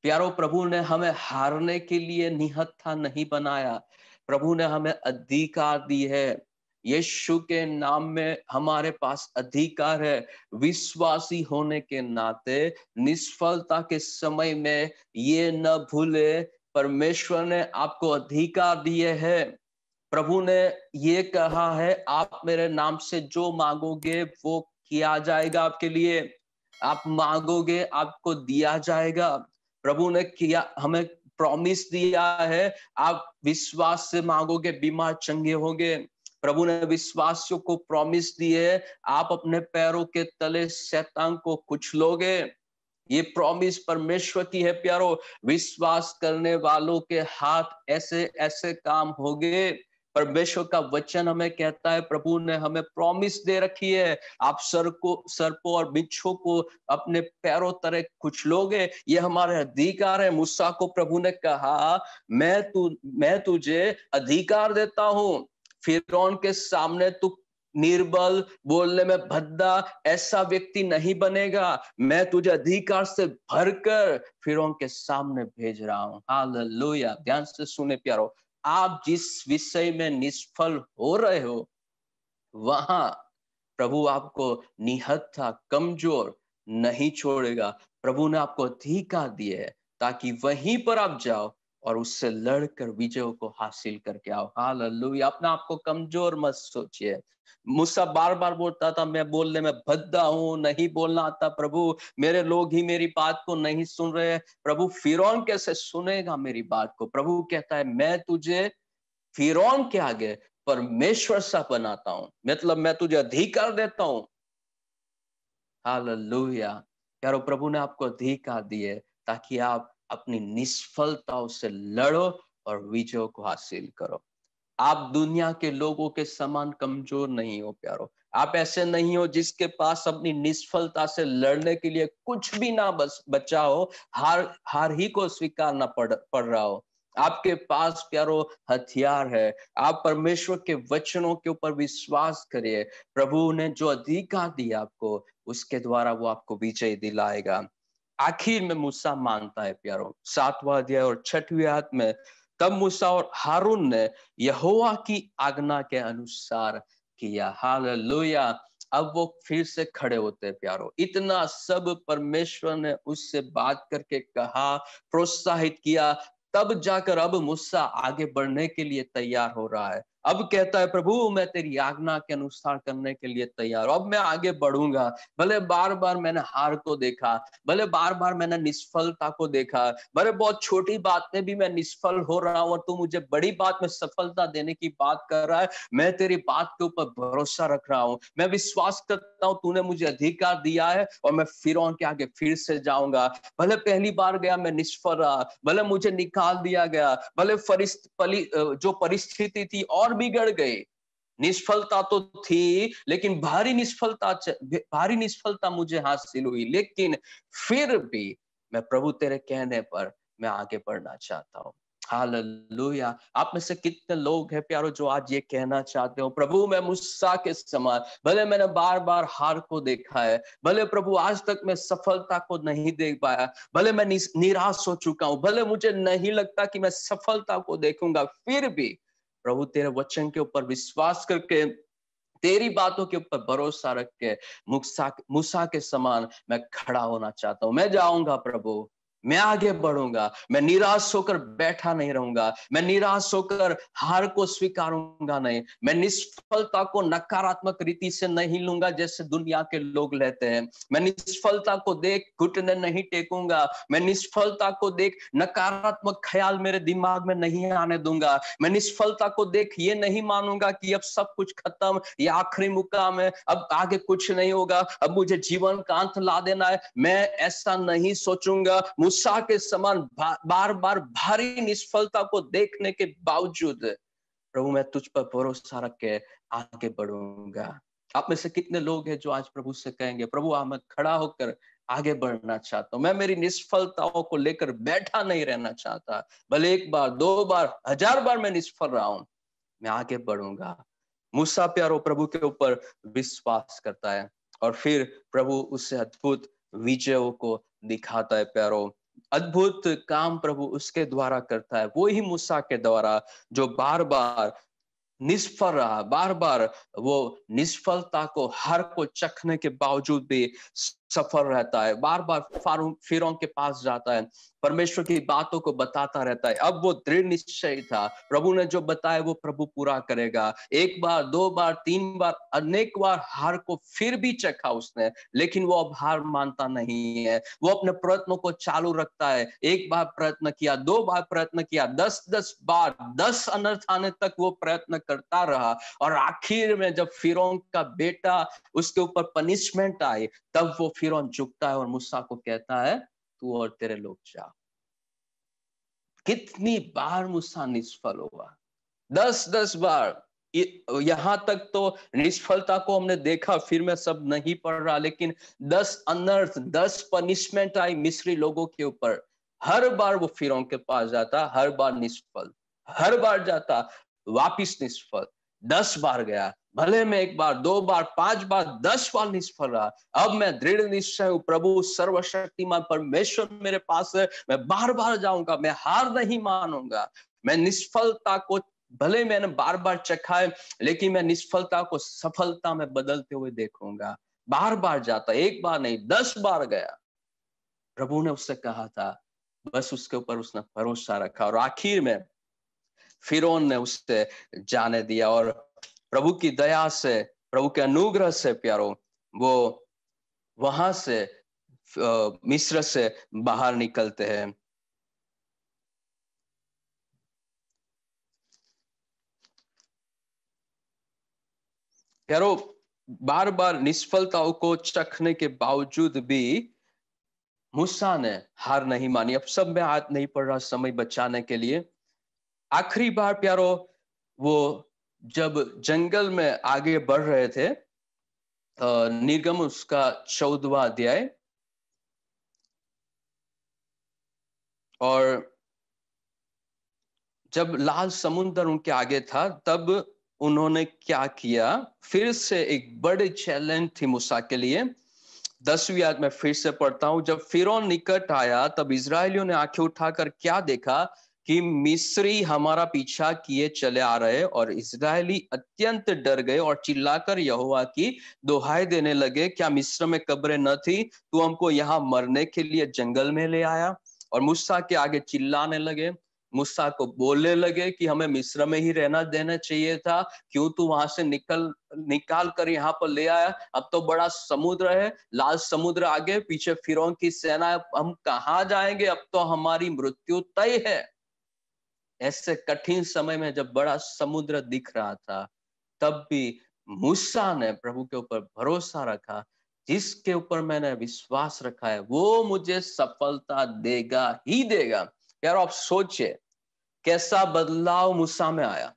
प्यारो, प्रभु ने हमें हारने के लिए निहत्था नहीं बनाया। प्रभु ने हमें अधिकार दी है। यीशु के नाम में हमारे पास अधिकार है। विश्वासी होने के नाते, निष्फलता के समय में ये न भूले परमेश्वर ने आपको अधिकार दिए है। प्रभु ने ये कहा है, आप मेरे नाम से जो मांगोगे वो किया जाएगा आपके लिए। आप मांगोगे, आपको दिया जाएगा। प्रभु ने किया, हमें प्रॉमिस दिया है, आप विश्वास से मांगोगे, बीमार चंगे होंगे। प्रभु ने विश्वासियों को प्रॉमिस दिए आप अपने पैरों के तले शैतान को कुछ लोगे ये प्रॉमिस परमेश्वर की है, प्यारो। विश्वास करने वालों के हाथ ऐसे ऐसे काम होंगे। परमेश्वर का वचन हमें कहता है, प्रभु ने हमें प्रॉमिस दे रखी है। आप सर को, सर्पों और बिच्छों को अपने पैरों तरह कुछ लोगे। ये हमारे अधिकार है। मूसा को प्रभु ने कहा, मैं तू, मैं तुझे अधिकार देता हूँ। फिर के सामने तू निर्बल, बोलने में भद्दा, ऐसा व्यक्ति नहीं बनेगा। मैं तुझे अधिकार से भरकर फिर के सामने भेज रहा हूँ। हालेलुया। ध्यान से सुने प्यारो। आप जिस विषय में निष्फल हो रहे हो, वहाँ प्रभु आपको निहत्था कमज़ोर नहीं छोड़ेगा। प्रभु ने आपको अधिकार दिए है, ताकि वहीं पर आप जाओ। और उससे लड़कर विजय को हासिल करके आओ। हाल अपना आपको कमज़ोर मत सोचिए। मूसा बार बार बोलता था, मैं बोलने में भद्दा हूँ, नहीं बोलना आता प्रभु। मेरे लोग ही मेरी बात को नहीं सुन रहे प्रभु, फिरौन कैसे सुनेगा मेरी बात को? प्रभु कहता है, मैं तुझे फिरौन के आगे परमेश्वर सा बनाता हूँ। मतलब मैं तुझे अधिकार देता हूँ। हालेलुया। यारो प्रभु ने आपको अधिकार दिए ताकि आप अपनी निष्फलताओं से लड़ो और विजय को हासिल करो। आप दुनिया के लोगों के समान कमज़ोर नहीं हो, प्यारो। आप ऐसे नहीं हो जिसके पास अपनी निष्फलता से लड़ने के लिए कुछ भी ना बस, बचा हो, हार हार ही को स्वीकारना पड़ पड़ रहा हो। आपके पास, प्यारो, हथियार है। आप परमेश्वर के वचनों के ऊपर विश्वास करिए। प्रभु ने जो अधिकार दिया आपको, उसके द्वारा वो आपको विजय दिलाएगा। आखिर में मूसा मानता है, प्यारो, सातवा अध्याय और छठवी हाथ में, तब मूसा और हारून ने यहोवा की आज्ञा के अनुसार किया। हाल अब वो फिर से खड़े होते प्यारो। इतना सब परमेश्वर ने उससे बात करके कहा, प्रोत्साहित किया, तब जाकर अब मुस्सा आगे बढ़ने के लिए तैयार हो रहा है। अब कहता है, प्रभु, मैं तेरी आज्ञा के अनुसार करने के लिए तैयार अब मैं आगे बढ़ूँगा। भले बार बार मैंने हार को देखा, भले बार बार मैंने निष्फलता को देखा, भले बहुत छोटी बात में भी मैं निष्फल हो रहा हूँ और तू मुझे बड़ी बात में सफलता देने की बात कर रहा है, मैं तेरी बात के ऊपर भरोसा रख रहा हूँ। मैं विश्वास करता हूँ, तूने मुझे अधिकार दिया है और मैं फिर के आगे फिर से जाऊँगा। भले पहली बार गया, मैं निष्फल रहा। भले मुझे निकाल दिया गया। भले जो परिस्थिति थी और बिगड़ गए। निष्फलता तो थी, लेकिन भारी निष्फलता भारी निष्फलता मुझे हासिल हुई। लेकिन फिर भी मैं प्रभु तेरे कहने पर मैं आगे बढ़ना चाहता हूँ। हालेलुया। आप में से कितने लोग हैं प्यारो जो आज ये कहना चाहते हो, प्रभु, मैं मुस्सा के समान, भले मैंने बार बार हार को देखा है, भले प्रभु आज तक मैं सफलता को नहीं देख पाया, भले मैं निराश हो चुका हूँ, भले मुझे नहीं लगता कि मैं सफलता को देखूँगा, फिर भी प्रभु, तेरे वचन के ऊपर विश्वास करके, तेरी बातों के ऊपर भरोसा रख के, मुसा, मूसा के समान मैं खड़ा होना चाहता हूँ। मैं जाऊँगा प्रभु। मैं आगे बढ़ूँगा, मैं निराश होकर बैठा नहीं रहूँगा, मैं निराश होकर हार को स्वीकारूँगा नहीं, मैं निष्फलता को नकारात्मक रीति से नहीं लूँगा जैसे दुनिया के लोग लेते हैं, मैं निष्फलता को देख घुटने नहीं टेकूँगा, मैं निष्फलता को देख नकारात्मक ख्याल मेरे दिमाग में नहीं आने दूँगा, मैं निष्फलता को देख ये नहीं मानूँगा कि अब सब कुछ खत्म, ये आखिरी मुकाम है, अब आगे कुछ नहीं होगा, अब मुझे जीवन का अंत ला देना है, मैं ऐसा नहीं सोचूँगा मूसा के समान बार बार भारी निष्फलता को देखने के बावजूद, प्रभु मैं तुझ पर भरोसा रख के आगे बढ़ूँगा। आप में से कितने लोग हैं जो आज प्रभु से कहेंगे, प्रभु आ मैं खड़ा होकर आगे बढ़ना चाहता हूँ। मैं मेरी निष्फलताओं को लेकर बैठा नहीं रहना चाहता। भले एक बार, दो बार, हज़ार बार मैं निष्फल रहा हूँ, मैं आगे बढ़ूँगा। मूसा प्यारो प्रभु के ऊपर विश्वास करता है और फिर प्रभु उससे अद्भुत विजयों को दिखाता है प्यारो। अद्भुत काम प्रभु उसके द्वारा करता है। वो ही मूसा के द्वारा जो बार बार निष्फल रहा बार बार वो निष्फलता को, हर को चखने के बावजूद भी सफल रहता है बार बार फिर के पास जाता है, परमेश्वर की बातों को बताता रहता है। अब वो दृढ़ निश्चय था। प्रभु ने जो बताया, वो प्रभु पूरा करेगा। एक बार, दो बार, तीन बार, अनेक बार हार को फिर भी चखा उसने, लेकिन वो अब हार मानता नहीं है। वो अपने प्रयत्नों को चालू रखता है। एक बार प्रयत्न किया, दो बार प्रयत्न किया दस दस बार, दस अनर्थ आने तक वो प्रयत्न करता रहा। और आखिर में जब फिर का बेटा उसके ऊपर पनिशमेंट आई तब वो फिर झुकता है और मुस्सा को कहता है, तू और तेरे लोग जा। कितनी बार मुस्सा निष्फल हुआ? दस दस बार। यहाँ तक तो निष्फलता को हमने देखा, फिर मैं सब नहीं पढ़ रहा। लेकिन दस अनर्थ दस पनिशमेंट आई मिस्री लोगों के ऊपर। हर बार वो फिर के पास जाता, हर बार निष्फल, हर बार जाता, वापिस निष्फल। दस बार गया, भले मैं एक बार, दो बार, पाँच बार, दस बार निष्फल रहा, अब मैं दृढ़ निश्चय हूँ, प्रभु सर्वशक्तिमान परमेश्वर मेरे पास है, मैं बार बार जाऊँगा, मैं हार नहीं मानूँगा। मैं निष्फलता को, भले मैंने बार बार चखा है, लेकिन मैं निष्फलता को सफलता में बदलते हुए देखूँगा। बार बार जाता, एक बार नहीं, दस बार गया। प्रभु ने उससे कहा था, बस उसके ऊपर उसने भरोसा रखा, और आखिर में फिर ने उससे जाने दिया और प्रभु की दया से, प्रभु के अनुग्रह से, प्यारो, वो वहाँ से मिश्र से बाहर निकलते हैं। प्यारो बार बार निष्फलताओं को चखने के बावजूद भी मूसा ने हार नहीं मानी। अब सब में हाथ नहीं पड़ रहा समय बचाने के लिए। आखिरी बार प्यारो, वो जब जंगल में आगे बढ़ रहे थे निर्गम उसका चौदवा अध्याय। और जब लाल समुद्र उनके आगे था, तब उन्होंने क्या किया? फिर से एक बड़े चैलेंज थी मूसा के लिए। दसवीं याद में फिर से पढ़ता हूँ, जब फिर निकट आया, तब इसराइलियों ने आँखें उठाकर क्या देखा? कि मिस्री हमारा पीछा किए चले आ रहे और इसराइली अत्यंत डर गए और चिल्लाकर यहोवा की दोहाई देने लगे, क्या मिस्र में कब्रें न थी? तू हमको यहाँ मरने के लिए जंगल में ले आया। और मुस्सा के आगे चिल्लाने लगे। मुस्सा को बोलने लगे कि हमें मिस्र में ही रहना देना चाहिए था। क्यों तू वहाँ से निकल, निकाल कर यहाँ पर ले आया? अब तो बड़ा समुद्र है, लाल समुद्र आगे, पीछे फिर की सेना हम कहाँ जाएँगे? अब तो हमारी मृत्यु तय है। ऐसे कठिन समय में जब बड़ा समुद्र दिख रहा था, तब भी मूसा ने प्रभु के ऊपर भरोसा रखा, जिसके ऊपर मैंने विश्वास रखा है, वो मुझे सफलता देगा ही देगा। यार, आप सोचिए, कैसा बदलाव मूसा में आया।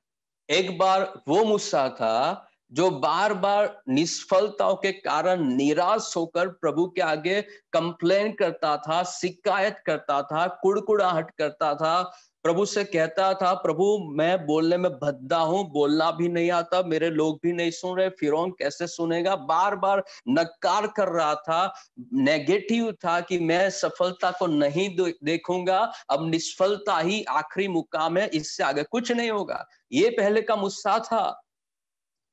एक बार वो मूसा था, जो बार बार निष्फलताओं के कारण निराश होकर प्रभु के आगे कंप्लेन करता था, शिकायत करता था, कुड़कुड़ाहट करता था प्रभु से कहता था, प्रभु, मैं बोलने में भद्दा हूँ, बोलना भी नहीं आता, मेरे लोग भी नहीं सुन रहे फिर कैसे सुनेगा? बार बार नकार कर रहा था नेगेटिव था कि मैं सफलता को नहीं देखूँगा, अब निष्फलता ही आखिरी मुकाम है, इससे आगे कुछ नहीं होगा। ये पहले का मुस्सा था।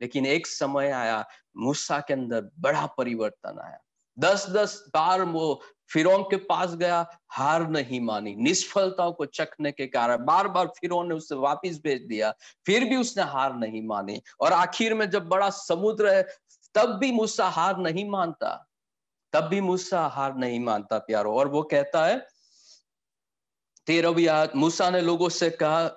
लेकिन एक समय आया मुस्सा के अंदर बड़ा परिवर्तन आया। दस दस बार वो फिर के पास गया, हार नहीं मानी। निष्फलताओं को चखने के कारण बार बार फिर ने उसे वापिस भेज दिया, फिर भी उसने हार नहीं मानी। और आखिर में जब बड़ा समुद्र है, तब भी मूसा हार नहीं मानता। तब भी मूसा हार नहीं मानता, प्यारो। और वो कहता है, तेरहवीं आयत, मूसा ने लोगों से कहा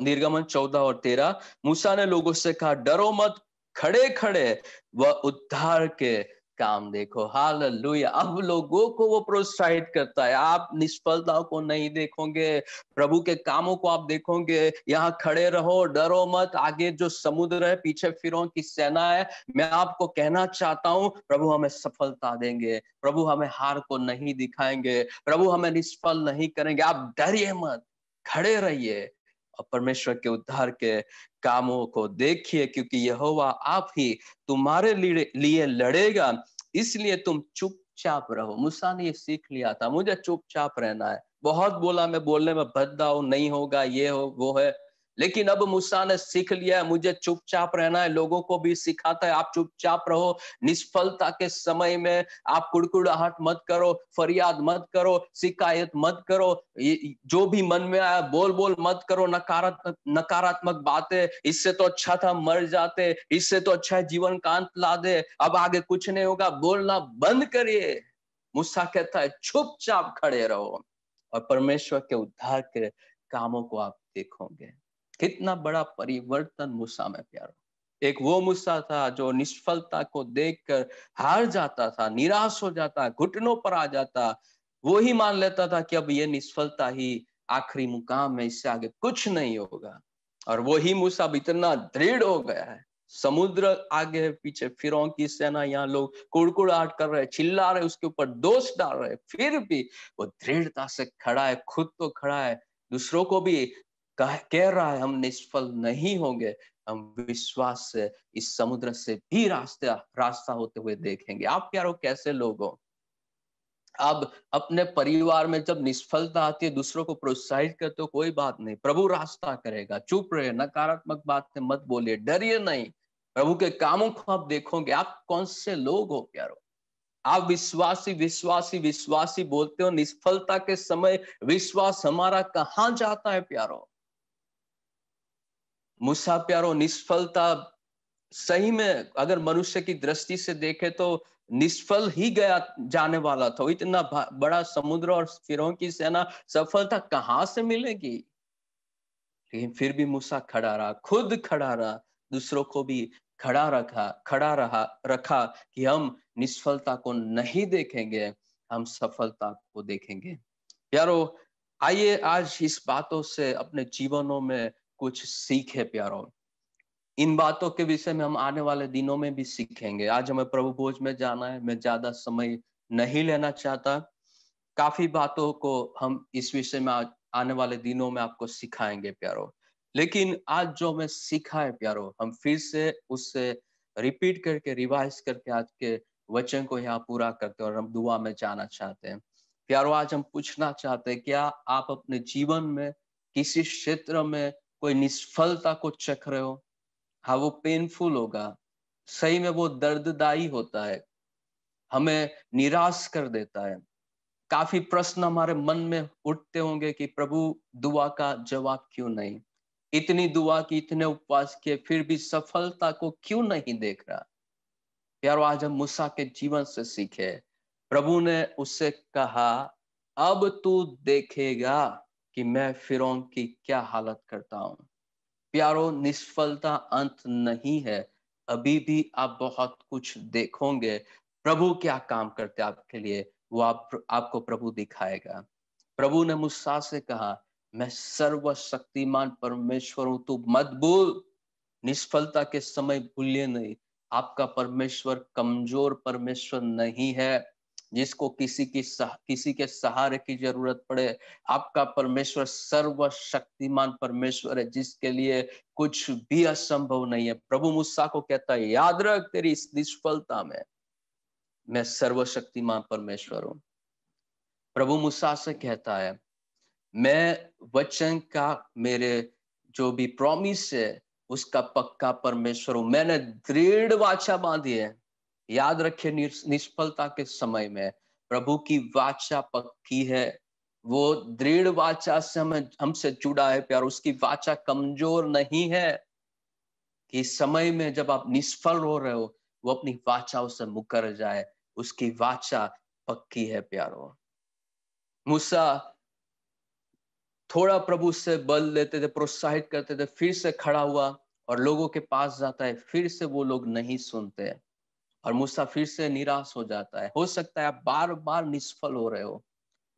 निर्गमन चौदह और तेरह, मूसा ने लोगों से कहा, डरो मत, खड़े खड़े, वह उद्धार के काम देखो। हाल अब लोगों को वो प्रोत्साहित करता है। आप निष्फलताओं को नहीं देखोगे। प्रभु के कामों को आप देखोगे। यहाँ खड़े रहो, डरो मत। आगे जो समुद्र है, पीछे फिरो की सेना है, मैं आपको कहना चाहता हूँ, प्रभु हमें सफलता देंगे। प्रभु हमें हार को नहीं दिखाएँगे। प्रभु हमें निष्फल नहीं करेंगे। आप डरिए मत। खड़े रहिए। और परमेश्वर के उद्धार के कामों को देखिए, क्योंकि यहोवा आप ही तुम्हारे लिए लड़ेगा। इसलिए तुम चुपचाप रहो। मूसा ने ये सीख लिया था, मुझे चुपचाप रहना है। बहुत बोला मैं, बोलने में भद्दा नहीं होगा, ये हो, वो है। लेकिन अब मूसा ने सीख लिया है, मुझे चुपचाप रहना है, लोगों को भी सिखाता है, आप चुपचाप रहो, निष्फलता के समय में आप कुड़कुड़ाहट मत करो, फरियाद मत करो, शिकायत मत करो जो भी मन में आया बोल बोल मत करो नकारात्मक नकारात्मक बातें, इससे तो अच्छा था मर जाते, इससे तो अच्छा है जीवन का अंत ला दे अब आगे कुछ नहीं होगा, बोलना बंद करिए। मूसा कहता है, चुपचाप खड़े रहो और परमेश्वर के उद्धार के कामों को आप देखोगे। कितना बड़ा परिवर्तन मूसा में प्यारो। एक वो मूसा था जो निष्फलता को देखकर हार जाता था, निराश हो जाता, घुटनों पर आ जाता। वो ही मान लेता था कि अब ये निष्फलता ही आखिरी मुकाम है, इससे आगे कुछ नहीं होगा। और वो ही मूसा अब इतना दृढ़ हो गया है। समुद्र आगे पीछे फिर की सेना, यहाँ लोग कुड़कुड़ाहट कर रहे चिल्ला रहे उसके ऊपर दोष डाल रहे फिर भी वो दृढ़ता से खड़ा है, खुद तो खड़ा है। दूसरों को भी कह, कह रहा है हम निष्फल नहीं होंगे। हम विश्वास से इस समुद्र से भी रास्ते रास्ता होते हुए देखेंगे। आप प्यारो कैसे लोग हो? अब अपने परिवार में जब निष्फलता आती है दूसरों को प्रोत्साहित करते हो कोई बात नहीं। प्रभु रास्ता करेगा। चुप रहे नकारात्मक बात से मत बोलिए डरिए नहीं। प्रभु के कामों को आप देखोगे। आप कौन से लोग हो प्यारो? आप विश्वासी विश्वासी विश्वासी बोलते हो निष्फलता के समय विश्वास हमारा कहाँ जाता है प्यारो? मूसा प्यारो निष्फलता सही में अगर मनुष्य की दृष्टि से देखे तो निष्फल ही गया जाने वाला था। इतना बड़ा समुद्र और फिरों की सेना, सफलता कहाँ से मिलेगी? लेकिन फिर भी मूसा खड़ा रहा, खुद खड़ा रहा, दूसरों को भी खड़ा रखा, खड़ा रहा, रखा कि हम निष्फलता को नहीं देखेंगे, हम सफलता को देखेंगे। यारो आइए आज इस बातों से अपने जीवनों में कुछ सीखे प्यारो। इन बातों के विषय में हम आने वाले दिनों में भी सीखेंगे। आज हमें प्रभु भोज में जाना है। मैं ज़्यादा समय नहीं लेना चाहता। काफ़ी बातों को हम इस विषय में आने वाले दिनों में आपको सिखाएँगे प्यारो। लेकिन आज जो हमें सीखा है प्यारो, हम फिर से उससे रिपीट करके, रिवाइज करके आज के वचन को यहाँ पूरा करते हैं और हम दुआ में जाना चाहते हैं। प्यारो, आज हम पूछना चाहते हैं, क्या आप अपने जीवन में किसी क्षेत्र में कोई निष्फलता को चख रहे हो? हाँ वो पेनफुल होगा। सही में वो दर्ददाई होता है। हमें निराश कर देता है। काफ़ी प्रश्न हमारे मन में उठते होंगे कि प्रभु, दुआ का जवाब क्यों नहीं? इतनी दुआ की, इतने उपवास किए, फिर भी सफलता को क्यों नहीं देख रहा? यार आज हम मूसा के जीवन से सीखे। प्रभु ने उससे कहा, अब तू देखेगा। कि मैं फिर की क्या हालत करता हूँ? प्यारो, निष्फलता अंत नहीं है। अभी भी आप बहुत कुछ देखोगे। प्रभु क्या काम करते आपके लिए? वो आप, आपको प्रभु दिखाएगा। प्रभु ने मुस्सा से कहा, मैं सर्वशक्तिमान परमेश्वर हूँ, तू मत भूल। निष्फलता के समय भूलिए नहीं। आपका परमेश्वर कमज़ोर परमेश्वर नहीं है। जिसको किसी की सह, किसी के सहारे की ज़रूरत पड़े आपका परमेश्वर सर्वशक्तिमान परमेश्वर है जिसके लिए कुछ भी असंभव नहीं है। प्रभु मुस्सा को कहता है याद रख तेरी इस निष्फलता में। मैं सर्वशक्तिमान परमेश्वर हूँ। प्रभु मुस्सा से कहता है मैं वचन का मेरे जो भी प्रॉमिस है उसका पक्का परमेश्वर हूँ। मैंने दृढ़ वाचा बांधी है। याद रखिए निष्फलता के समय में प्रभु की वाचा पक्की है। वो दृढ़ वाचा से हमें, हमसे जुड़ा है प्यार। उसकी वाचा कमज़ोर नहीं है कि समय में जब आप निष्फल हो रहे हो, वो अपनी वाचाओं से मुकर जाए। उसकी वाचा पक्की है प्यारो। मूसा थोड़ा प्रभु से बल लेते थे, प्रोत्साहित करते थे, फिर से खड़ा हुआ और लोगों के पास जाता है। फिर से वो लोग नहीं सुनते। और मूसा फिर से निराश हो जाता है। हो सकता है आप बार बार निष्फल हो रहे हो।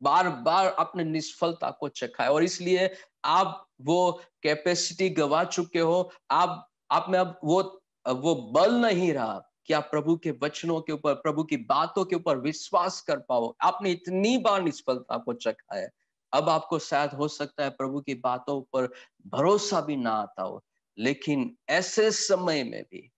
बार बार अपने निष्फलता को चखा और इसलिए आप वो कैपेसिटी गवा चुके हो। आप आप में अब वो वो बल नहीं रहा कि आप प्रभु के वचनों के ऊपर, प्रभु की बातों के ऊपर विश्वास कर पाओ। आपने इतनी बार निष्फलता को चखा है। अब आपको शायद हो सकता है प्रभु की बातों पर भरोसा भी ना आता हो। लेकिन ऐसे समय में भी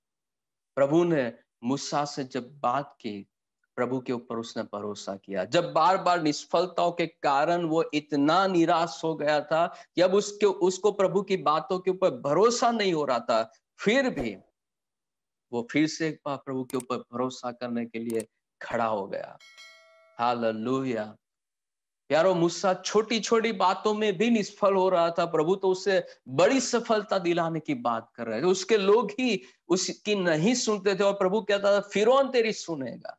प्रभु ने मूसा से जब बात की, प्रभु के ऊपर उसने भरोसा किया। जब बार बार निष्फलताओं के कारण वो इतना निराश हो गया था कि अब उसके, उसको प्रभु की बातों के ऊपर भरोसा नहीं हो रहा था, फिर भी वो फिर से एक बार प्रभु के ऊपर भरोसा करने के लिए खड़ा हो गया। हालेलुया। प्यारो मुस्सा छोटी छोटी बातों में भी निष्फल हो रहा था। प्रभु तो उसे बड़ी सफलता दिलाने की बात कर रहे थे। उसके लोग ही उसकी नहीं सुनते थे और प्रभु कहता था फिर तेरी सुनेगा।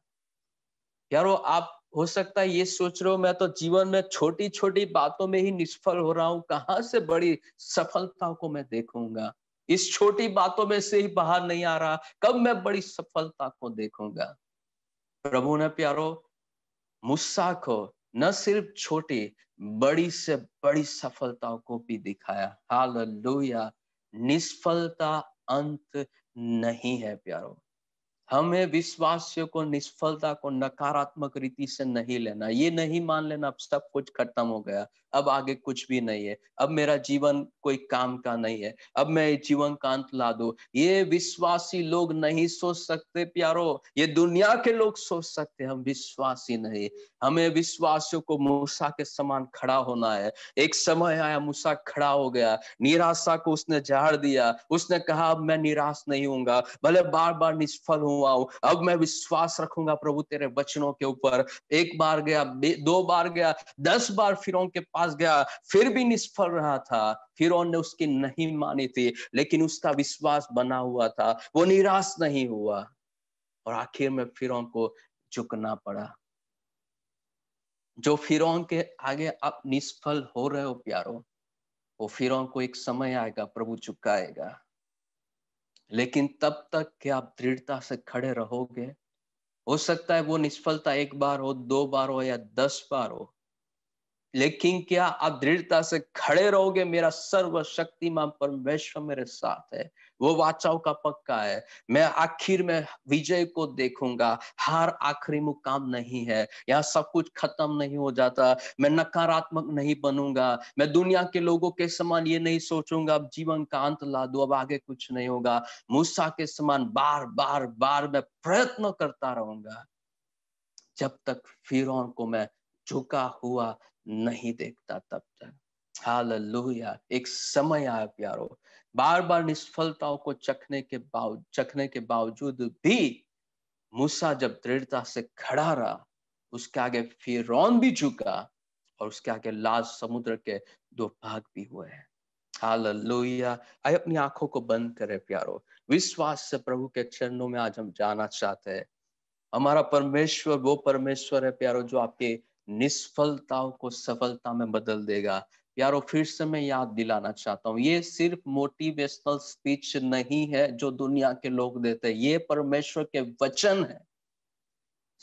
यारो आप हो सकता है ये सोच रहे हो, मैं तो जीवन में छोटी छोटी बातों में ही निष्फल हो रहा हूँ। कहाँ से बड़ी सफलता को मैं देखूँगा? इस छोटी बातों में से ही बाहर नहीं आ रहा। कब मैं बड़ी सफलता को देखूँगा? प्रभु ने प्यारो मुस्सा को न सिर्फ़ छोटी, बड़ी से बड़ी सफलताओं को भी दिखाया। हालेलुया। निष्फलता अंत नहीं है प्यारो। हमें विश्वासियों को निष्फलता को नकारात्मक रीति से नहीं लेना। ये नहीं मान लेना अब सब कुछ खत्म हो गया। अब आगे कुछ भी नहीं है। अब मेरा जीवन कोई काम का नहीं है। अब मैं जीवन का अंत ला दू। ये विश्वासी लोग नहीं सोच सकते, प्यारो। ये दुनिया के लोग सोच सकते हम विश्वासी नहीं। हमें विश्वासियों को मूसा के समान खड़ा होना है। एक समय आया, मूसा खड़ा हो गया। निराशा को उसने झाड़ दिया। उसने कहा, अब मैं निराश नहीं हूँगा भले बार बार निष्फल हुआ हूँ, अब मैं विश्वास रखूँगा प्रभु तेरे वचनों के ऊपर। एक बार गया दो बार गया, दस बार फिर के पास पास गया, फिर भी निष्फल रहा था। फिर ने उसकी नहीं मानी थी, लेकिन उसका विश्वास बना हुआ था। वो निराश नहीं हुआ और आखिर में फिर को झुकना पड़ा। जो फिर के आगे आप निष्फल हो रहे हो प्यारो, वो फिर को एक समय आएगा, प्रभु चुकाएगा लेकिन तब तक क्या आप दृढ़ता से खड़े रहोगे, हो सकता है वो निष्फलता एक बार हो, दो बार हो या दस बार हो लेकिन क्या आप दृढ़ता से खड़े रहोगे? मेरा सर्वशक्तिमान परमेश्वर मेरे साथ है। वो वाचाओं का पक्का है। मैं आखिर में विजय को देखूँगा। हार आखिरी मुकाम नहीं है। यहाँ सब कुछ खत्म नहीं हो जाता। मैं नकारात्मक नहीं बनूँगा। मैं दुनिया के लोगों के समान ये नहीं सोचूँगा। अब जीवन का अंत ला दू, अब आगे कुछ नहीं होगा। मूसा के समान बार बार बार मैं प्रयत्न करता रहूँगा। जब तक फिर को मैं झुका हुआ नहीं देखता तब तक हालेलुया। एक समय आया प्यारो। बार बार निष्फलताओं को चखने के बावजूद चखने के बावजूद भी मूसा जब दृढ़ता से खड़ा रहा, उसके आगे फिर भी झुका और उसके आगे लाल समुद्र के दो भाग भी हुए हैं। हालेलुया। आइए अपनी आँखों को बंद करें प्यारो। विश्वास से प्रभु के चरणों में आज हम जाना चाहते हैं। हमारा परमेश्वर, वो परमेश्वर है प्यारो जो आपके निष्फलताओं को सफलता में बदल देगा। यारो फिर से मैं याद दिलाना चाहता हूँ, ये सिर्फ़ मोटिवेशनल स्पीच नहीं है जो दुनिया के लोग देते हैं। ये परमेश्वर के वचन है।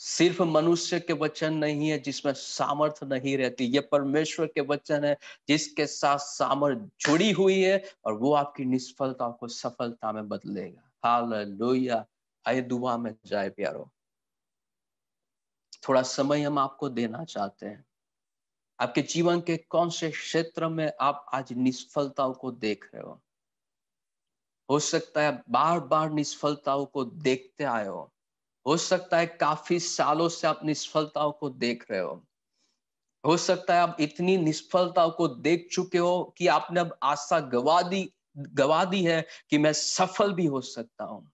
सिर्फ़ मनुष्य के वचन नहीं है जिसमें सामर्थ्य नहीं रहती। ये परमेश्वर के वचन है जिसके साथ सामर्थ्य जुड़ी हुई है और वो आपकी निष्फलता को सफलता में बदलेगा। हाल लोहिया आए दुआ में जाए प्यारो। थोड़ा समय हम आपको देना चाहते हैं। आपके जीवन के कौन से क्षेत्र में आप आज निष्फलताओं को देख रहे हो? हो सकता है बार बार निष्फलताओं को देखते आए हो। हो सकता है काफ़ी सालों से आप निष्फलताओं को देख रहे हो। हो सकता है आप इतनी निष्फलताओं को देख चुके हो कि आपने अब आशा गवा दी गवा दी है कि मैं सफल भी हो सकता हूँ।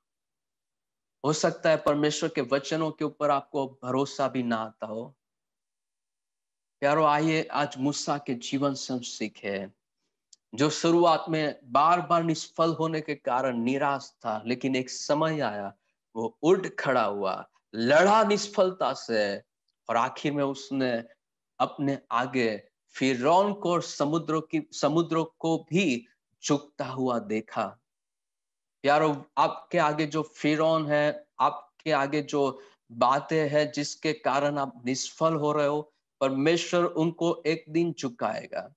हो सकता है परमेश्वर के वचनों के ऊपर आपको भरोसा भी ना आता हो। प्यारो, आइए आज मूसा के जीवन से हम सीखे, जो शुरुआत में बार बार निष्फल होने के कारण निराश था, लेकिन एक समय आया, वो उठ खड़ा हुआ, लड़ा निष्फलता से, और आखिर में उसने अपने आगे फिर को समुद्रों की, समुद्रों को भी झुकता हुआ देखा। यारो आपके आगे जो फिरौन है, आपके आगे जो बातें हैं जिसके कारण आप निष्फल हो रहे हो, परमेश्वर उनको एक दिन चुकाएगा।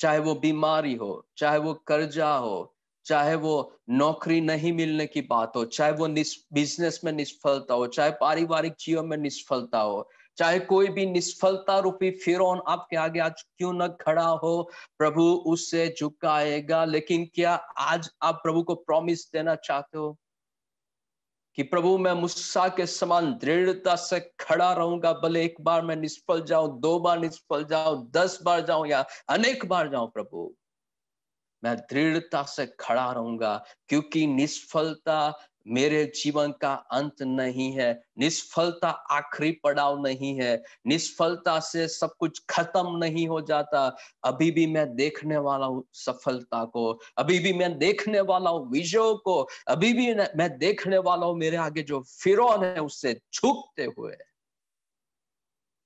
चाहे वो बीमारी हो, चाहे वो कर्जा हो, चाहे वो नौकरी नहीं मिलने की बात हो, चाहे वो बिज़नेस में निष्फलता हो, चाहे पारिवारिक जीवन में निष्फलता हो चाहे कोई भी निष्फलता रूपी फिर आपके आगे आज क्यों न खड़ा हो, प्रभु उससे झुकाएगा। लेकिन क्या आज आप प्रभु को प्रॉमिस देना चाहते हो कि प्रभु मैं मुस्सा के समान दृढ़ता से खड़ा रहूँगा? भले एक बार मैं निष्फल जाऊँ, दो बार निष्फल जाऊँ, दस बार जाऊँ या अनेक बार जाऊँ, प्रभु मैं दृढ़ता से खड़ा रहूँगा। क्योंकि निष्फलता मेरे जीवन का अंत नहीं है, निष्फलता आखिरी पड़ाव नहीं है, निष्फलता से सब कुछ खत्म नहीं हो जाता। अभी भी मैं देखने वाला हूँ सफलता को, अभी भी मैं देखने वाला हूँ विजय को, अभी भी मैं देखने वाला हूँ मेरे आगे जो फिरौन है उससे झुकते हुए।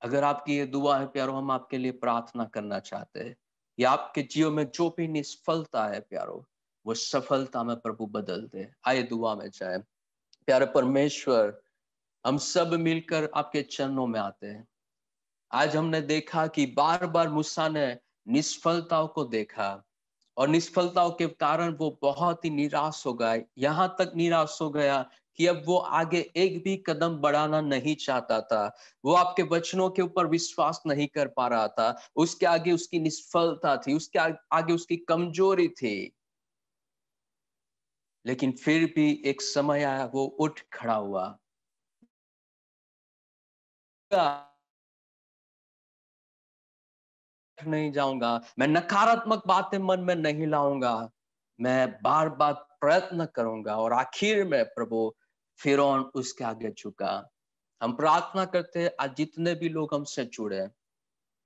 अगर आपकी ये दुआ है प्यारो, हम आपके लिए प्रार्थना करना चाहते हैं। या आपके जीवन में जो भी निष्फलता है प्यारो वो सफलता में प्रभु बदल दे। आए दुआ में जाए। प्यारे परमेश्वर, हम सब मिलकर आपके चरणों में आते हैं। आज हमने देखा कि बार बार मूसा ने निष्फलताओं को देखा और निष्फलताओं के कारण वो बहुत ही निराश हो गए। यहाँ तक निराश हो गया कि अब वो आगे एक भी कदम बढ़ाना नहीं चाहता था। वो आपके वचनों के ऊपर विश्वास नहीं कर पा रहा था। उसके आगे उसकी निष्फलता थी, उसके आगे उसकी कमज़ोरी थी। लेकिन फिर भी एक समय आया, वो उठ खड़ा हुआ। नहीं जाऊँगा, मैं नकारात्मक बातें मन में नहीं लाऊँगा। मैं बार बार प्रयत्न करूँगा और आखिर में प्रभु फिर उसके आगे झुका। हम प्रार्थना करते हैं, आज जितने भी लोग हमसे जुड़े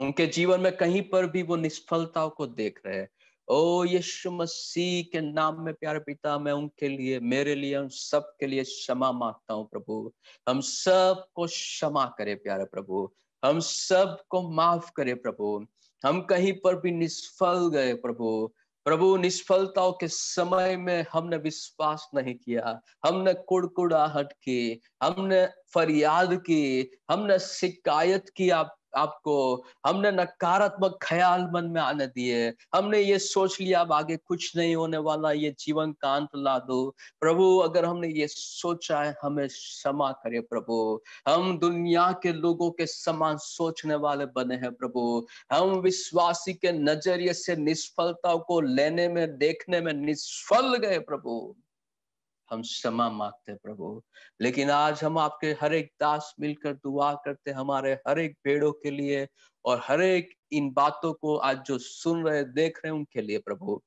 उनके जीवन में कहीं पर भी वो निष्फलताओं को देख रहे हैं। ओ यीशु मसीह के नाम में प्यारे पिता, मैं उनके लिए, मेरे लिए, उन सब के लिए क्षमा माँगता हूँ प्रभु। हम सबको क्षमा करे प्यारे प्रभु। हम सबको माफ़ करे प्रभु। हम कहीं पर भी निष्फल गए प्रभु। प्रभु, निष्फलताओं के समय में हमने विश्वास नहीं किया। हमने कुड़कुड़ाहट की, हमने फरियाद की, हमने शिकायत की आप आपको, हमने नकारात्मक ख्याल मन में आने दिए। हमने ये सोच लिया, अब आगे कुछ नहीं होने वाला, ये जीवन का अंत ला दो। प्रभु, अगर हमने ये सोचा है, हमें क्षमा करे प्रभु। हम दुनिया के लोगों के समान सोचने वाले बने हैं प्रभु। हम विश्वासी के नज़रिए से निष्फलता को लेने में, देखने में निष्फल गए प्रभु। हम क्षमा मांगते प्रभु। लेकिन आज हम आपके हर एक दास मिलकर दुआ करते हमारे हर एक पेड़ों के लिए और हर एक इन बातों को आज जो सुन रहे देख रहे उनके लिए प्रभु।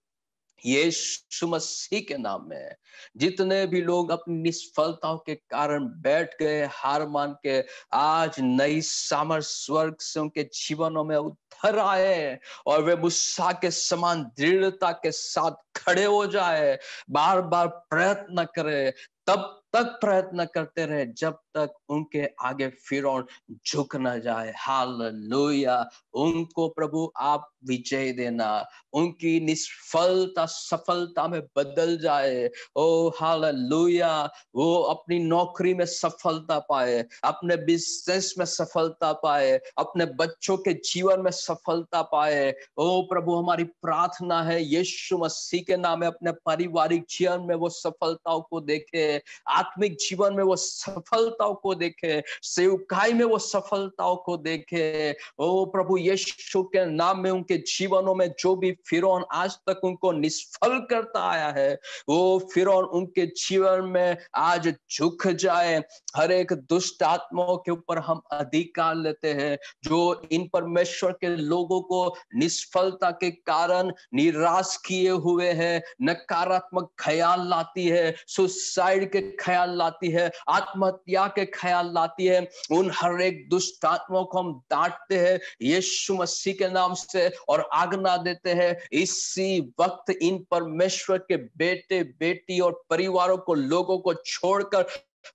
यीशु मसीह के नाम में जितने भी लोग अपनी निष्फलताओं के कारण बैठ गए, हार मान के आज नई सामर स्वर्ग से उनके जीवनों में उतर आए और वे मुस्सा के समान दृढ़ता के साथ खड़े हो जाए बार बार प्रयत्न करे, तब तक प्रयत्न करते रहे, जब तक उनके आगे फिर झुक न जाए। हाल लोया उनको प्रभु आप विजय देना। उनकी निष्फलता, सफलता में बदल जाए। ओ हाल लोया वो अपनी नौकरी में सफलता पाए, अपने बिज़नेस में सफलता पाए, अपने बच्चों के जीवन में सफलता पाए। ओ, प्रभु, हमारी प्रार्थना है, यीशु मसीह के नाम में अपने पारिवारिक जीवन में वो सफलताओं को देखे। आत्मिक जीवन में वो सफलताओं को देखे, सेवकाई में वो सफलताओं को देखे। ओ प्रभु यीशु के नाम में उनके जीवनों में जो भी फिर आज तक उनको निष्फल करता आया है, वो फिर उनके जीवन में आज झुक जाए। हर एक दुष्ट आत्माओं के ऊपर हम अधिकार लेते हैं, जो इन परमेश्वर के लोगों को निष्फलता के कारण निराश किए हुए हैं, नकारात्मक ख्याल लाती है, सुसाइड के ख्याल लाती है, आत्महत्या के ख्याल लाती है, उन हर एक दुष्ट आत्माओं को हम डांटते हैं, यीशु मसीह के नाम से और आज्ञा देते हैं, इसी वक्त इन परमेश्वर के बेटे, बेटी और परिवारों को, लोगों को छोड़कर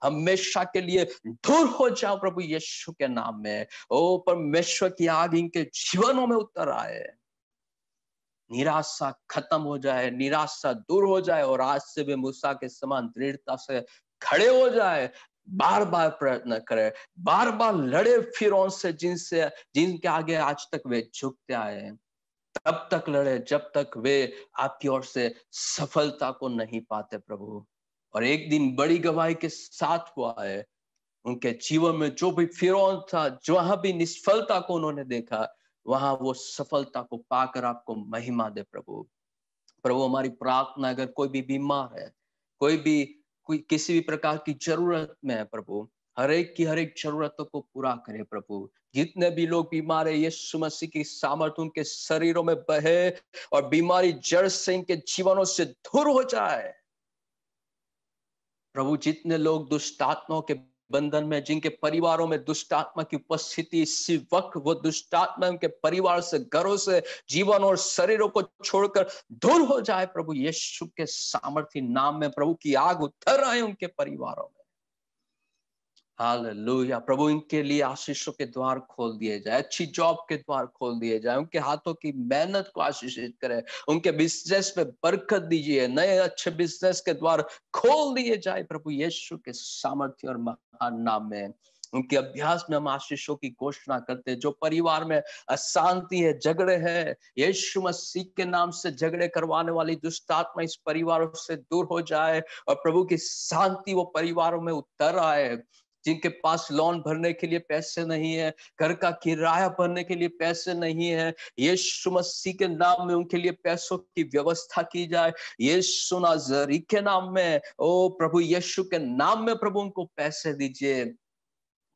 हमेशा के लिए दूर हो जाओ प्रभु यीशु के नाम में। ओ परमेश्वर की आग इनके जीवनों में उतर आए। निराशा खत्म हो जाए, निराशा दूर हो जाए और आज से वे मूसा के समान दृढ़ता से खड़े हो जाए बार बार प्रयत्न करे बार बार लड़े फिर से जिनसे, जिनके आगे आज तक वे झुकते आए हैं। तब तक लड़े, जब तक वे आपकी ओर से सफलता को नहीं पाते प्रभु। और एक दिन बड़ी गवाही के साथ हुआ है उनके जीवन में जो भी फिर था, जहाँ भी निष्फलता को उन्होंने देखा, वहाँ वो सफलता को पाकर आपको महिमा दे प्रभु। प्रभु, हमारी प्रार्थना, अगर कोई भी बीमार है, कोई भी कोई किसी भी प्रकार की ज़रूरत में है प्रभु। हर एक की हर एक जरूरतों को पूरा करे प्रभु। जितने भी लोग बीमार है, यीशु मसीह की सामर्थ्य उनके शरीरों में बहे और बीमारी जड़ से इनके जीवनों से दूर हो जाए। प्रभु, जितने लोग दुष्टात्मा के बंधन में, जिनके परिवारों में दुष्टात्मा की उपस्थिति, इसी वक्त वो दुष्टात्मा उनके परिवार से, घरों से, जीवन और शरीरों को छोड़कर दूर हो जाए। प्रभु यीशु के सामर्थ्य नाम में प्रभु की आग उतर आए उनके परिवारों में। हालेलुया। प्रभु इनके लिए आशीषों के द्वार खोल दिए जाए, अच्छी जॉब के द्वार खोल दिए जाए, उनके हाथों की मेहनत को आशीषित करे, उनके बिज़नेस में बरकत दीजिए, नए अच्छे बिज़नेस के द्वार खोल दिए जाए प्रभु यीशु के सामर्थ्य और महान नाम में। उनके अभ्यास में हम आशीषों की घोषणा करते हैं, जो परिवार में अशांति है, झगड़े है, यीशु मसीह के नाम से झगड़े करवाने वाली दुष्ट आत्मा इस परिवारों से दूर हो जाए और प्रभु की शांति वो परिवारों में उतर आए। जिनके पास लोन भरने के लिए पैसे नहीं है, घर का किराया भरने के लिए पैसे नहीं है, यीशु मसीह के नाम में उनके लिए पैसों की व्यवस्था की जाए। यीशु नाजरी के नाम में, ओ प्रभु यीशु के नाम में प्रभु उनको पैसे दीजिए।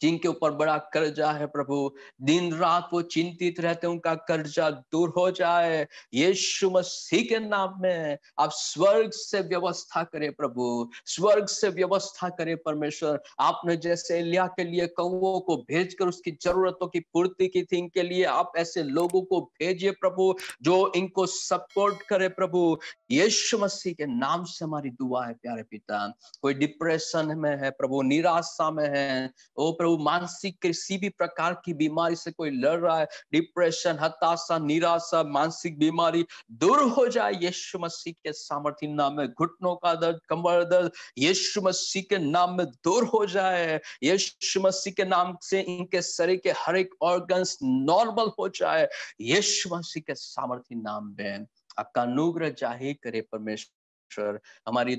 जिनके ऊपर बड़ा कर्जा है प्रभु दिन रात वो चिंतित रहते उनका कर्जा दूर हो जाए। यीशु मसीह के नाम में आप स्वर्ग से व्यवस्था करें प्रभु, स्वर्ग से व्यवस्था करें परमेश्वर। आपने जैसे लिया के लिए कौओं को भेजकर उसकी जरूरतों की पूर्ति की थी, इनके लिए आप ऐसे लोगों को भेजिए प्रभु, जो इनको सपोर्ट करे प्रभु। यीशु मसीह के नाम से हमारी दुआ है, प्यारे पिता। कोई डिप्रेशन में है प्रभु, निराशा में है, ओ प्रभु मानसिक किसी भी प्रकार की बीमारी से कोई लड़ रहा है डिप्रेशन हताशा, निराशा, मानसिक बीमारी, दूर हो जाए यीशु मसीह के सामर्थ्य नाम में, घुटनों का दर्द कमर दर्द, यीशु मसीह के नाम में दूर हो जाए। यीशु मसीह के नाम से इनके शरीर के हर एक ऑर्गन्स नॉर्मल हो जाए। यीशु मसीह के सामर्थ्य नाम में आपका अनुग्रह ज़ाहिर करे परमेश्वर, हमारी